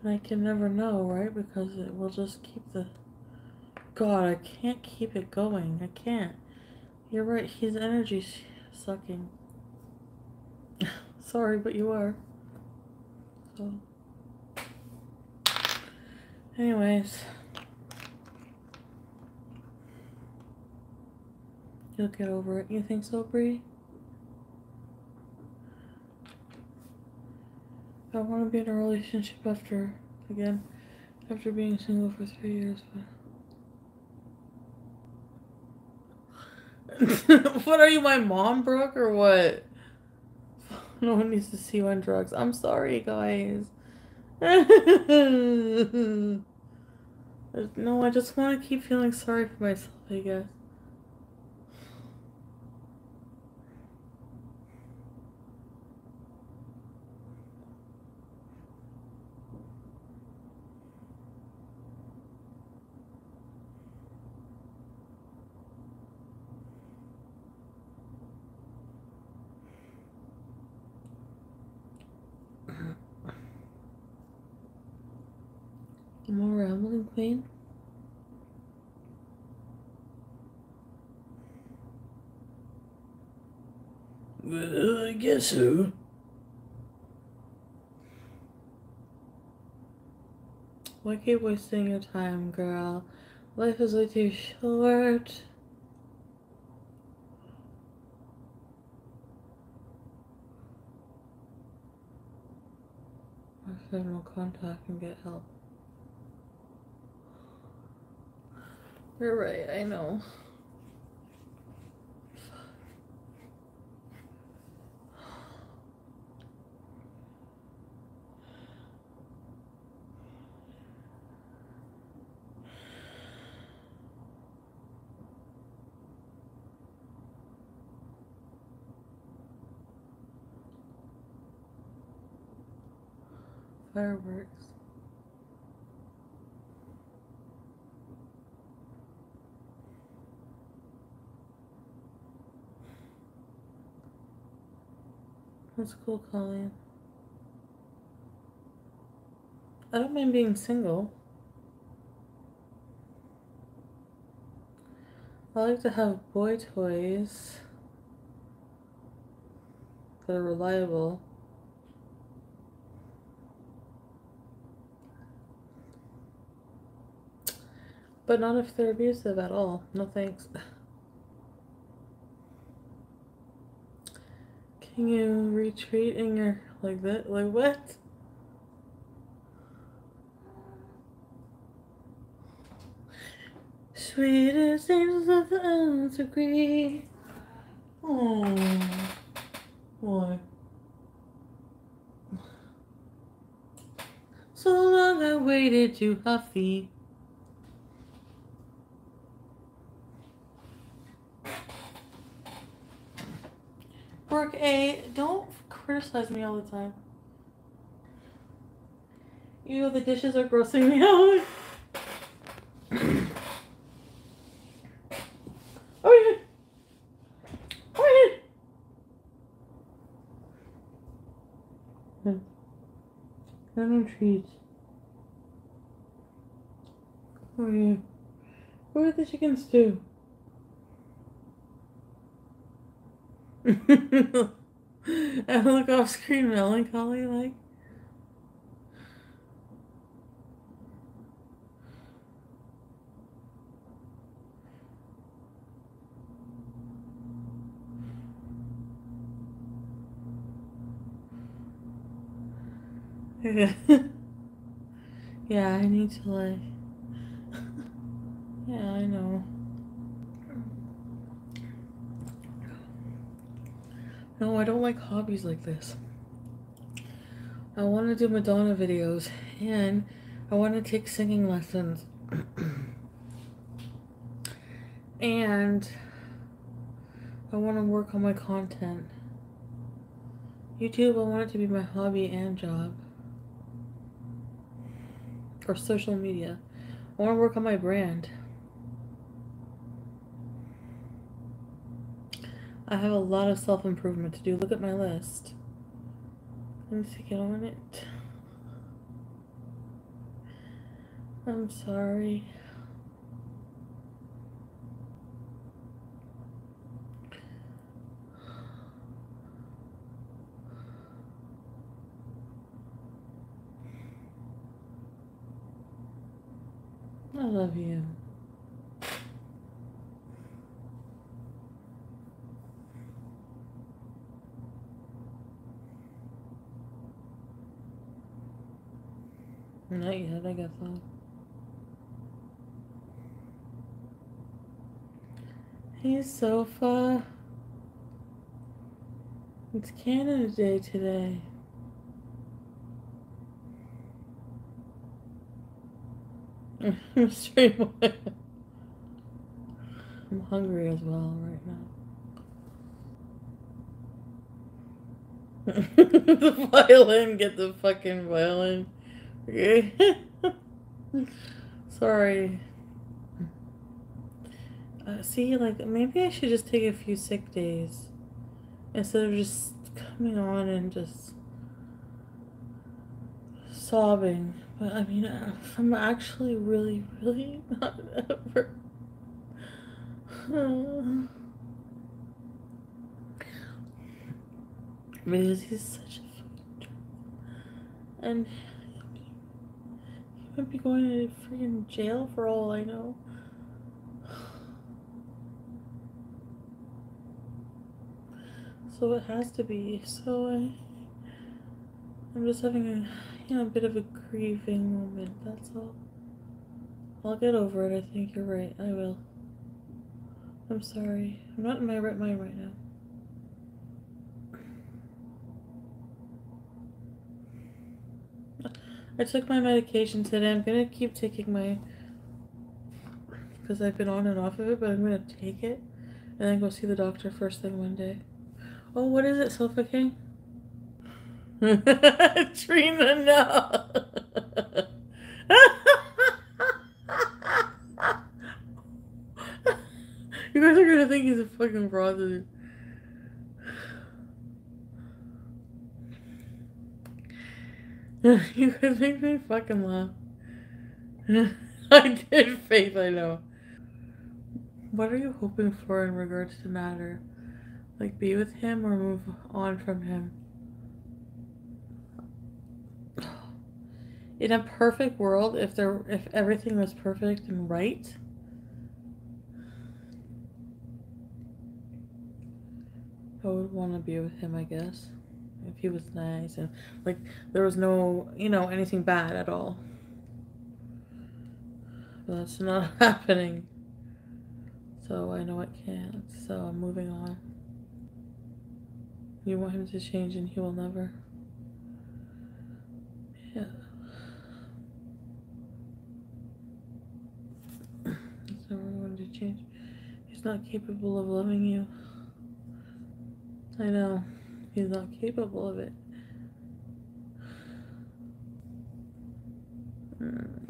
And I can never know, right? Because it will just keep the. God, I can't keep it going. I can't. You're right, his energy's sucking. Sorry, but you are. So. Anyways. You'll get over it. You think so, Bree? I want to be in a relationship after, again, after being single for three years, but. what are you, my mom, Brooke, or what? No one needs to see you on drugs. I'm sorry, guys. no, I just want to keep feeling sorry for myself, I guess. More queen. Well, I guess so. Why keep wasting your time, girl? Life is way too short. No contact and get help. You're right, I know. Fireworks. That's cool, Colleen. I don't mind being single. I like to have boy toys that are reliable. But not if they're abusive at all. No thanks. you retreat in your like that? Like what? Sweetest angels of the earth agree. Oh, why? So long I waited to have Brooke A, don't criticize me all the time. You know the dishes are grossing me out. oh yeah. Oh yeah. I no treats. Oh yeah. What are the chickens do? I look off screen melancholy like. yeah, I need to like. yeah, I know. No, I don't like hobbies like this. I want to do Madonna videos and I want to take singing lessons. and I want to work on my content. YouTube, I want it to be my hobby and job. Or social media. I want to work on my brand. I have a lot of self improvement to do. Look at my list. Let me see, get on it. I'm sorry. I love you. Not yet, I guess so. Hey, Sofa. It's Canada Day today. I'm hungry as well right now. the violin, get the fucking violin. Okay. Sorry. Uh, see, like, maybe I should just take a few sick days instead of just coming on and just sobbing. But I mean, uh, I'm actually really, really not ever. because he's such a fucking and might be going to freaking jail for all I know. So it has to be. So I, I'm just having a, you know, a bit of a grieving moment. That's all. I'll get over it. I think you're right. I will. I'm sorry. I'm not in my right mind right now. I took my medication today. I'm gonna keep taking my because I've been on and off of it, but I'm gonna take it and then go see the doctor first thing Monday. Oh, what is it, Sofa King? Trina, no. you guys are gonna think he's a fucking prostitute. you guys make me fucking laugh. I did, Faith, I know. what are you hoping for in regards to Nader? Like be with him or move on from him? In a perfect world, if there if everything was perfect and right, I would want to be with him, I guess. If he was nice and like there was no, you know, anything bad at all. But that's not happening. So I know it can't. So I'm moving on. You want him to change and he will never. Yeah. He's never going to change. He's not capable of loving you. I know. He's not capable of it. Mm.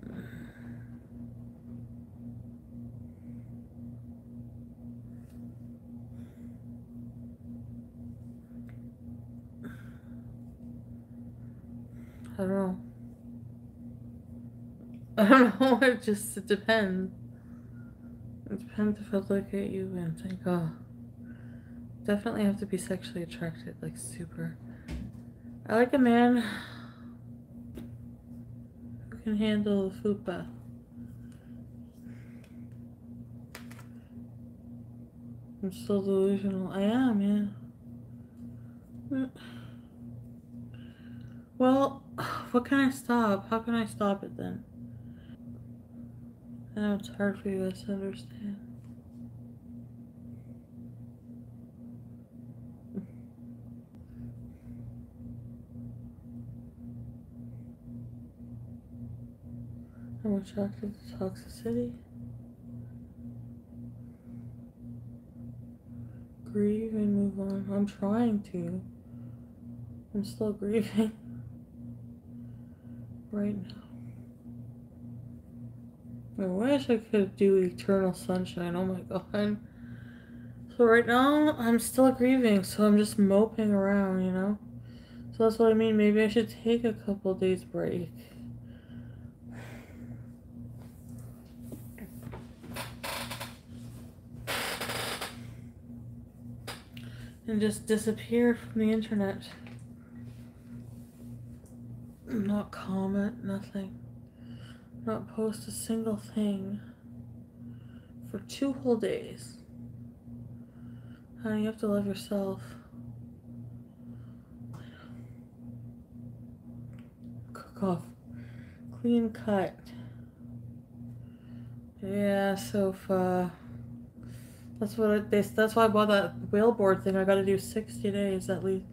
I don't know. I don't know. It just it depends. It depends if I look at you and think, oh, definitely have to be sexually attracted, like super. I like a man who can handle fupa. I'm still delusional. I am, yeah. Well, what can I stop? How can I stop it then? I know it's hard for you to understand. I'm attracted to toxicity. Grieve and move on. I'm trying to. I'm still grieving right now. I wish I could do eternal sunshine. Oh my god. So right now I'm still grieving, so I'm just moping around, you know? So that's what I mean. Maybe I should take a couple days break. And just disappear from the internet. Not comment, nothing. Not post a single thing for two whole days. Honey, you have to love yourself. Cook off. Clean cut. Yeah, sofa. That's what I, they, that's why I bought that whale board thing. I gotta do 60 days at least.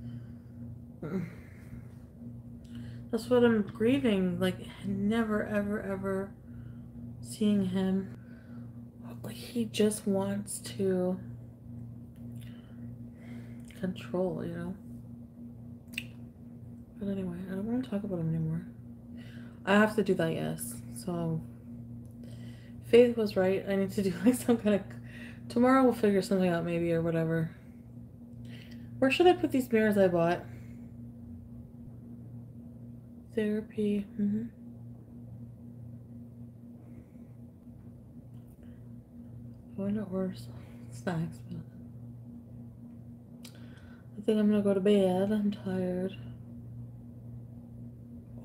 That's what I'm grieving. Like, never, ever, ever seeing him. Like, he just wants to control, you know? But anyway, I don't want to talk about him anymore. I have to do that, yes. So, Faith was right. I need to do like some kind of. Tomorrow we'll figure something out, maybe, or whatever. Where should I put these mirrors I bought? therapy. Mm-hmm. I want to order snacks, I think I'm gonna go to bed. I'm tired.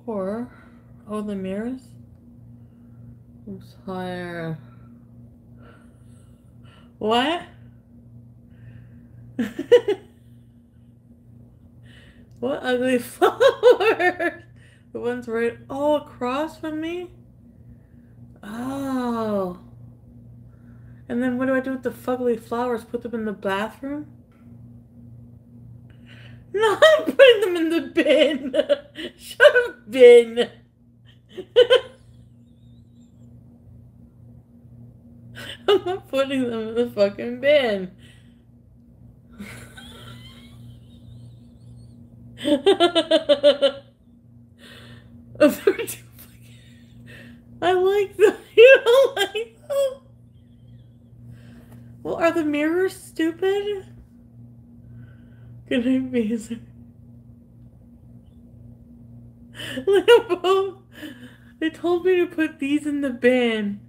Or, oh, the mirrors. I'm tired. What? what ugly flowers? The one's right all across from me? Oh. And then what do I do with the fugly flowers? Put them in the bathroom? No, I'm putting them in the bin. Shut up, bin. I'm not putting them in the fucking bin. I like them. You don't like them? Well, are the mirrors stupid? Good night, Mazer. Lambo, they told me to put these in the bin.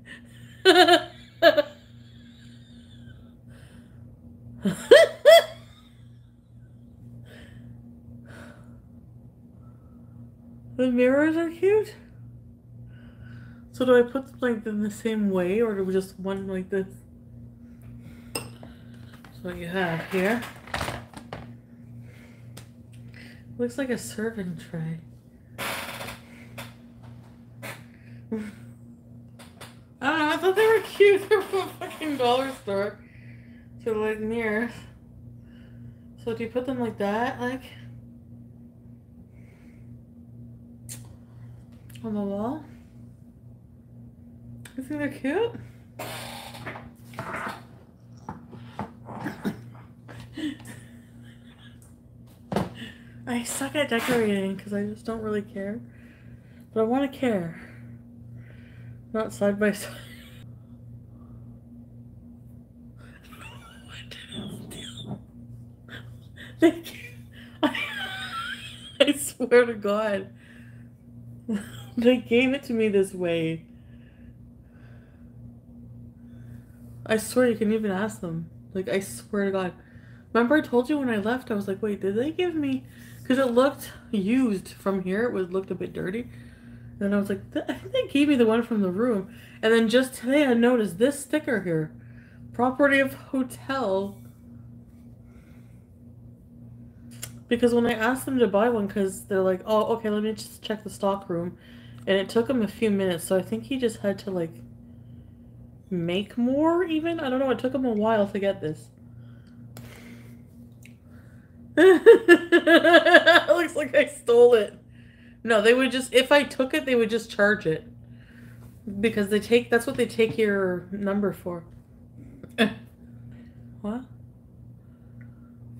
the mirrors are cute. So do I put them like in the same way or do we just one like this? So what you have here. Looks like a serving tray. I don't know, I thought they were cute. They're from a fucking dollar store. So like mirrors. So do you put them like that? Like on the wall? You think they're cute? I suck at decorating because I just don't really care. But I want to care. Not side by side. Thank you. I swear to God. They gave it to me this way. I swear you can even ask them. Like, I swear to God. Remember I told you when I left, I was like, wait, did they give me... Because it looked used from here. It was looked a bit dirty. And I was like, I think they gave me the one from the room. And then just today I noticed this sticker here. Property of hotel. Because when I asked them to buy one, because they're like, oh, okay, let me just check the stock room. And it took him a few minutes, so I think he just had to, like, make more, even? I don't know, it took him a while to get this. Looks like I stole it. No, they would just, if I took it, they would just charge it. Because they take, that's what they take your number for. Eh. what?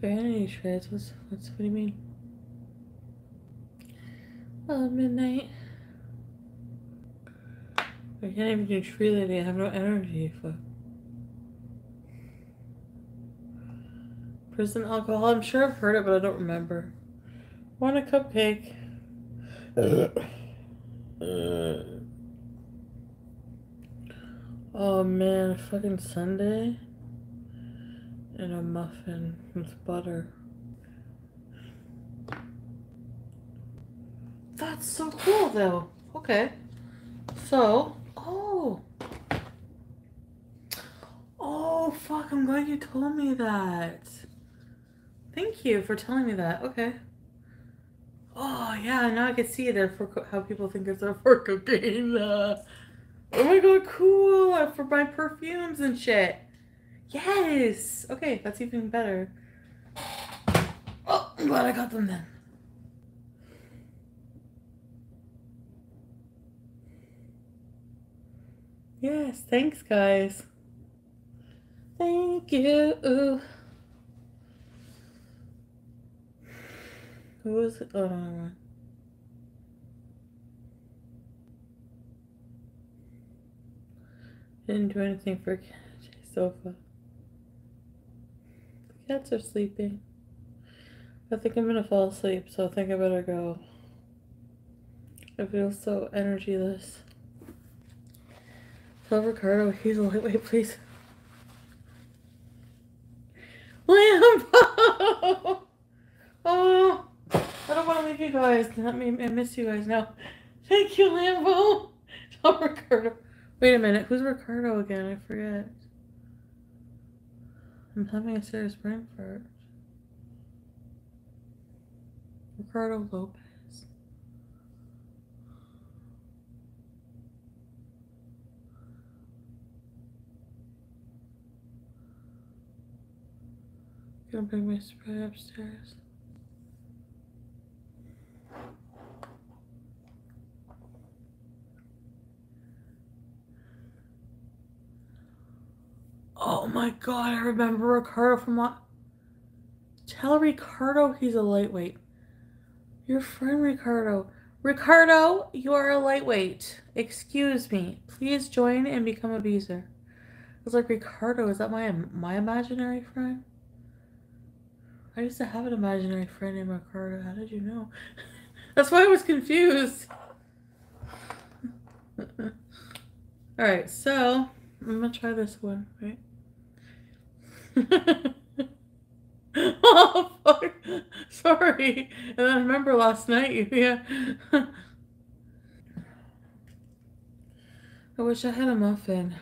Vanity trays, what's, what's, what do you mean? Oh, midnight. I can't even do tree lady. I have no energy. for. Prison alcohol. I'm sure I've heard it, but I don't remember. Want a cupcake? oh man, fucking Sunday and a muffin with butter. That's so cool, though. Okay. So, Oh. Oh, fuck, I'm glad you told me that. Thank you for telling me that. Okay. Oh, yeah, now I can see there for how people think it's for cocaine. Uh, oh my god, cool. For my perfumes and shit. Yes. Okay, that's even better. Oh, I'm glad I got them then. Yes, thanks, guys. Thank you. Who was it? No, Didn't do anything for sofa. Cats are sleeping. I think I'm gonna fall asleep, so I think I better go. I feel so energyless. Tell Ricardo he's a lightweight, please. Lambo! oh, I don't want to leave you guys. Let me, I miss you guys now. Thank you, Lambo. Tell Ricardo. Wait a minute. Who's Ricardo again? I forget. I'm having a serious brain fart. Ricardo Lopez. Gonna bring my spray upstairs. Oh my god, I remember Ricardo from what? Tell Ricardo he's a lightweight. Your friend Ricardo. Ricardo, you are a lightweight. Excuse me. Please join and become a beezer. I was like, Ricardo, is that my my imaginary friend? I used to have an imaginary friend named Ricardo. How did you know? That's why I was confused. Alright, so I'm gonna try this one, right? oh, fuck. Sorry. And I remember last night, yeah. I wish I had a muffin.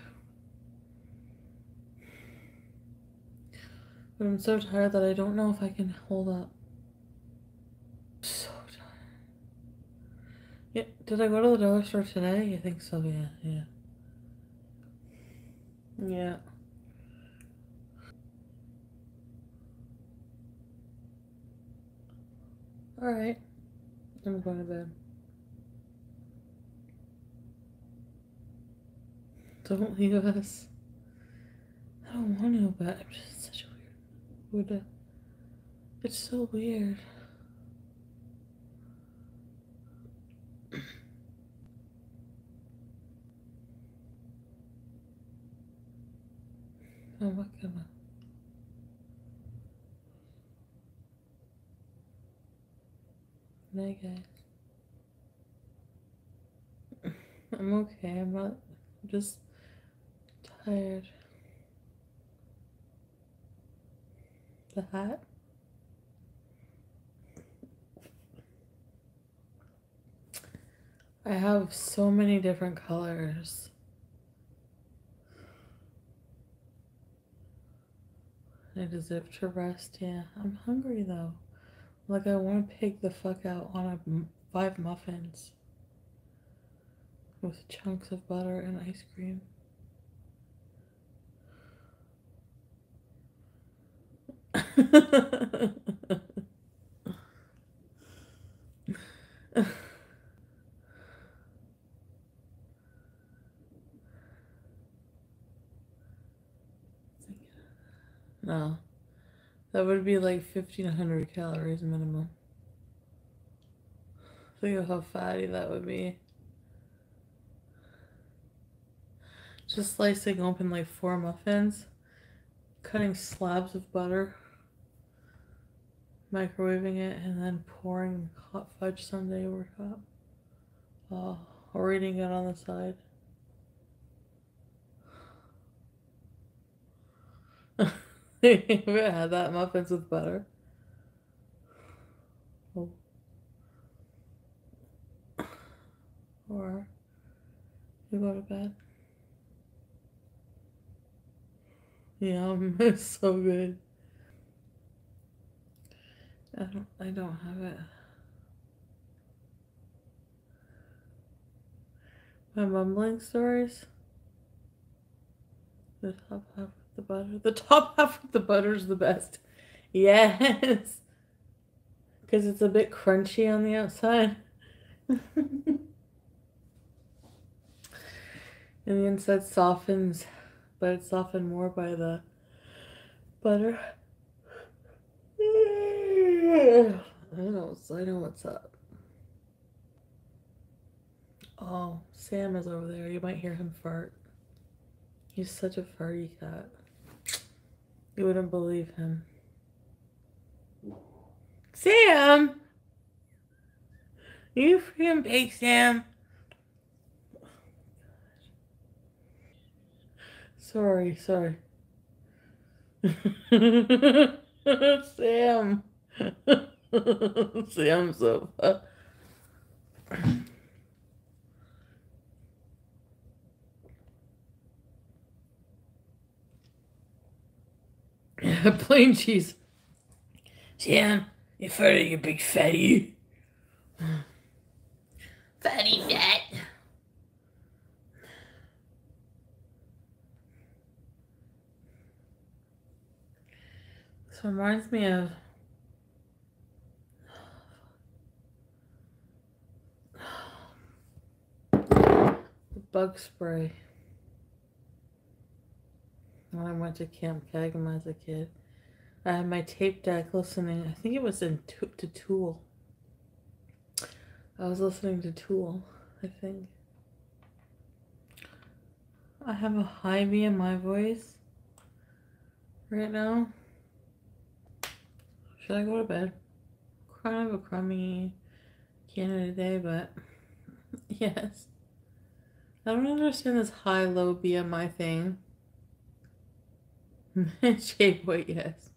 But I'm so tired that I don't know if I can hold up. So tired. Yeah, did I go to the dollar store today? I think so, yeah, yeah. Yeah. Alright. I'm going to bed. Don't leave us. I don't want to, but I'm just such a weird Buddha. It's so weird. I'm not gonna. Night, guys. I'm okay. I'm not. I'm just tired. The hat? I have so many different colors. I deserve to rest. Yeah, I'm hungry though. Like I want to pig the fuck out on a five muffins with chunks of butter and ice cream. no. That would be like 1500 calories minimum. Think of how fatty that would be. Just slicing open like four muffins, cutting slabs of butter, microwaving it, and then pouring hot fudge sundae over top. Oh, or eating it on the side. Have you ever had that muffins with butter? Oh. Or you go to bed. Yum, it's so good. I don't I don't have it. My mumbling stories. The top half the butter. The top half of the butter is the best. Yes. Because it's a bit crunchy on the outside. and the inside softens, but it's softened more by the butter. I know, I know what's up. Oh, Sam is over there. You might hear him fart. He's such a farty cat. You wouldn't believe him. Sam! You freaking big Sam. Sorry, sorry. Sam. Sam so Plain cheese. Sam, you farted, you big fatty. Fatty fat. This reminds me of bug spray. When I went to Camp Kagam as a kid, I had my tape deck listening. I think it was in to, to Tool. I was listening to Tool, I think. I have a high B in my voice right now. Should I go to bed? Kind of a crummy Canada day, but yes. I don't understand this high low BMI thing. Shape weight, yes.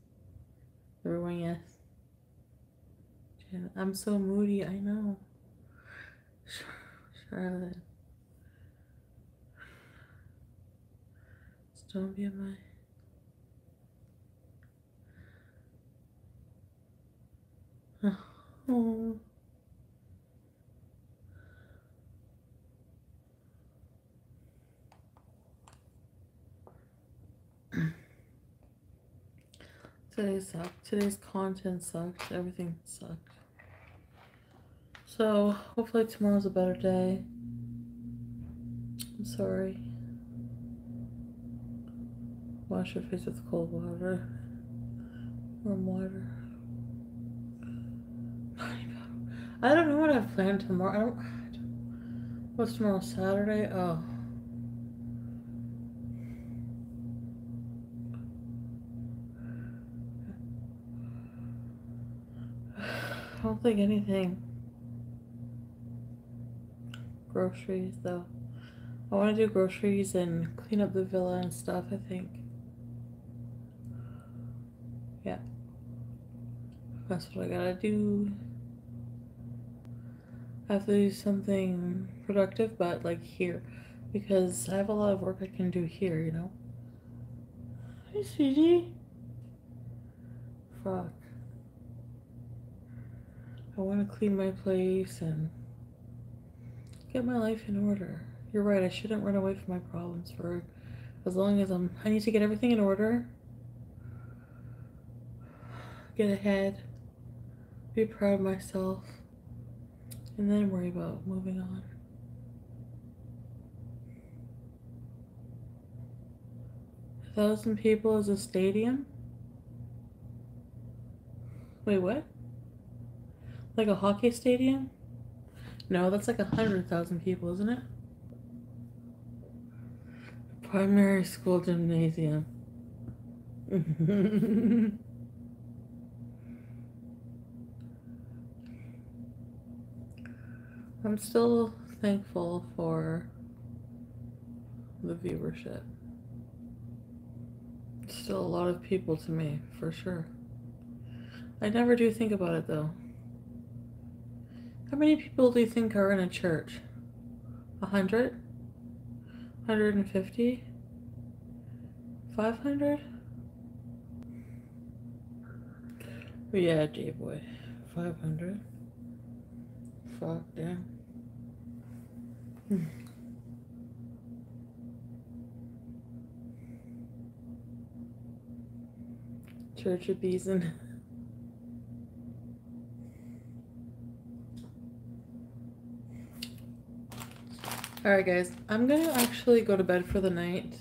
Everyone, yes. I'm so moody. I know. Charlotte. Just don't be my. Oh. Today sucked. Today's content sucked. Everything sucked. So, hopefully, tomorrow's a better day. I'm sorry. Wash your face with cold water. Warm water. I don't know what I've planned tomorrow. I don't. I don't what's tomorrow? Saturday? Oh. Think anything. Groceries, though. I want to do groceries and clean up the villa and stuff, I think. Yeah. That's what I gotta do. I have to do something productive, but like here. Because I have a lot of work I can do here, you know? Hey, sweetie. Fuck. I want to clean my place and get my life in order. You're right, I shouldn't run away from my problems for as long as I'm. I need to get everything in order, get ahead, be proud of myself, and then worry about moving on. A thousand people is a stadium? Wait, what? Like a hockey stadium? No, that's like a hundred thousand people, isn't it? Primary school gymnasium. I'm still thankful for the viewership. Still a lot of people to me, for sure. I never do think about it though. How many people do you think are in a church? A hundred? Hundred and fifty? Five hundred? Yeah, J boy. Five hundred. Fuck damn. Church of Beeson. Alright, guys. I'm gonna actually go to bed for the night.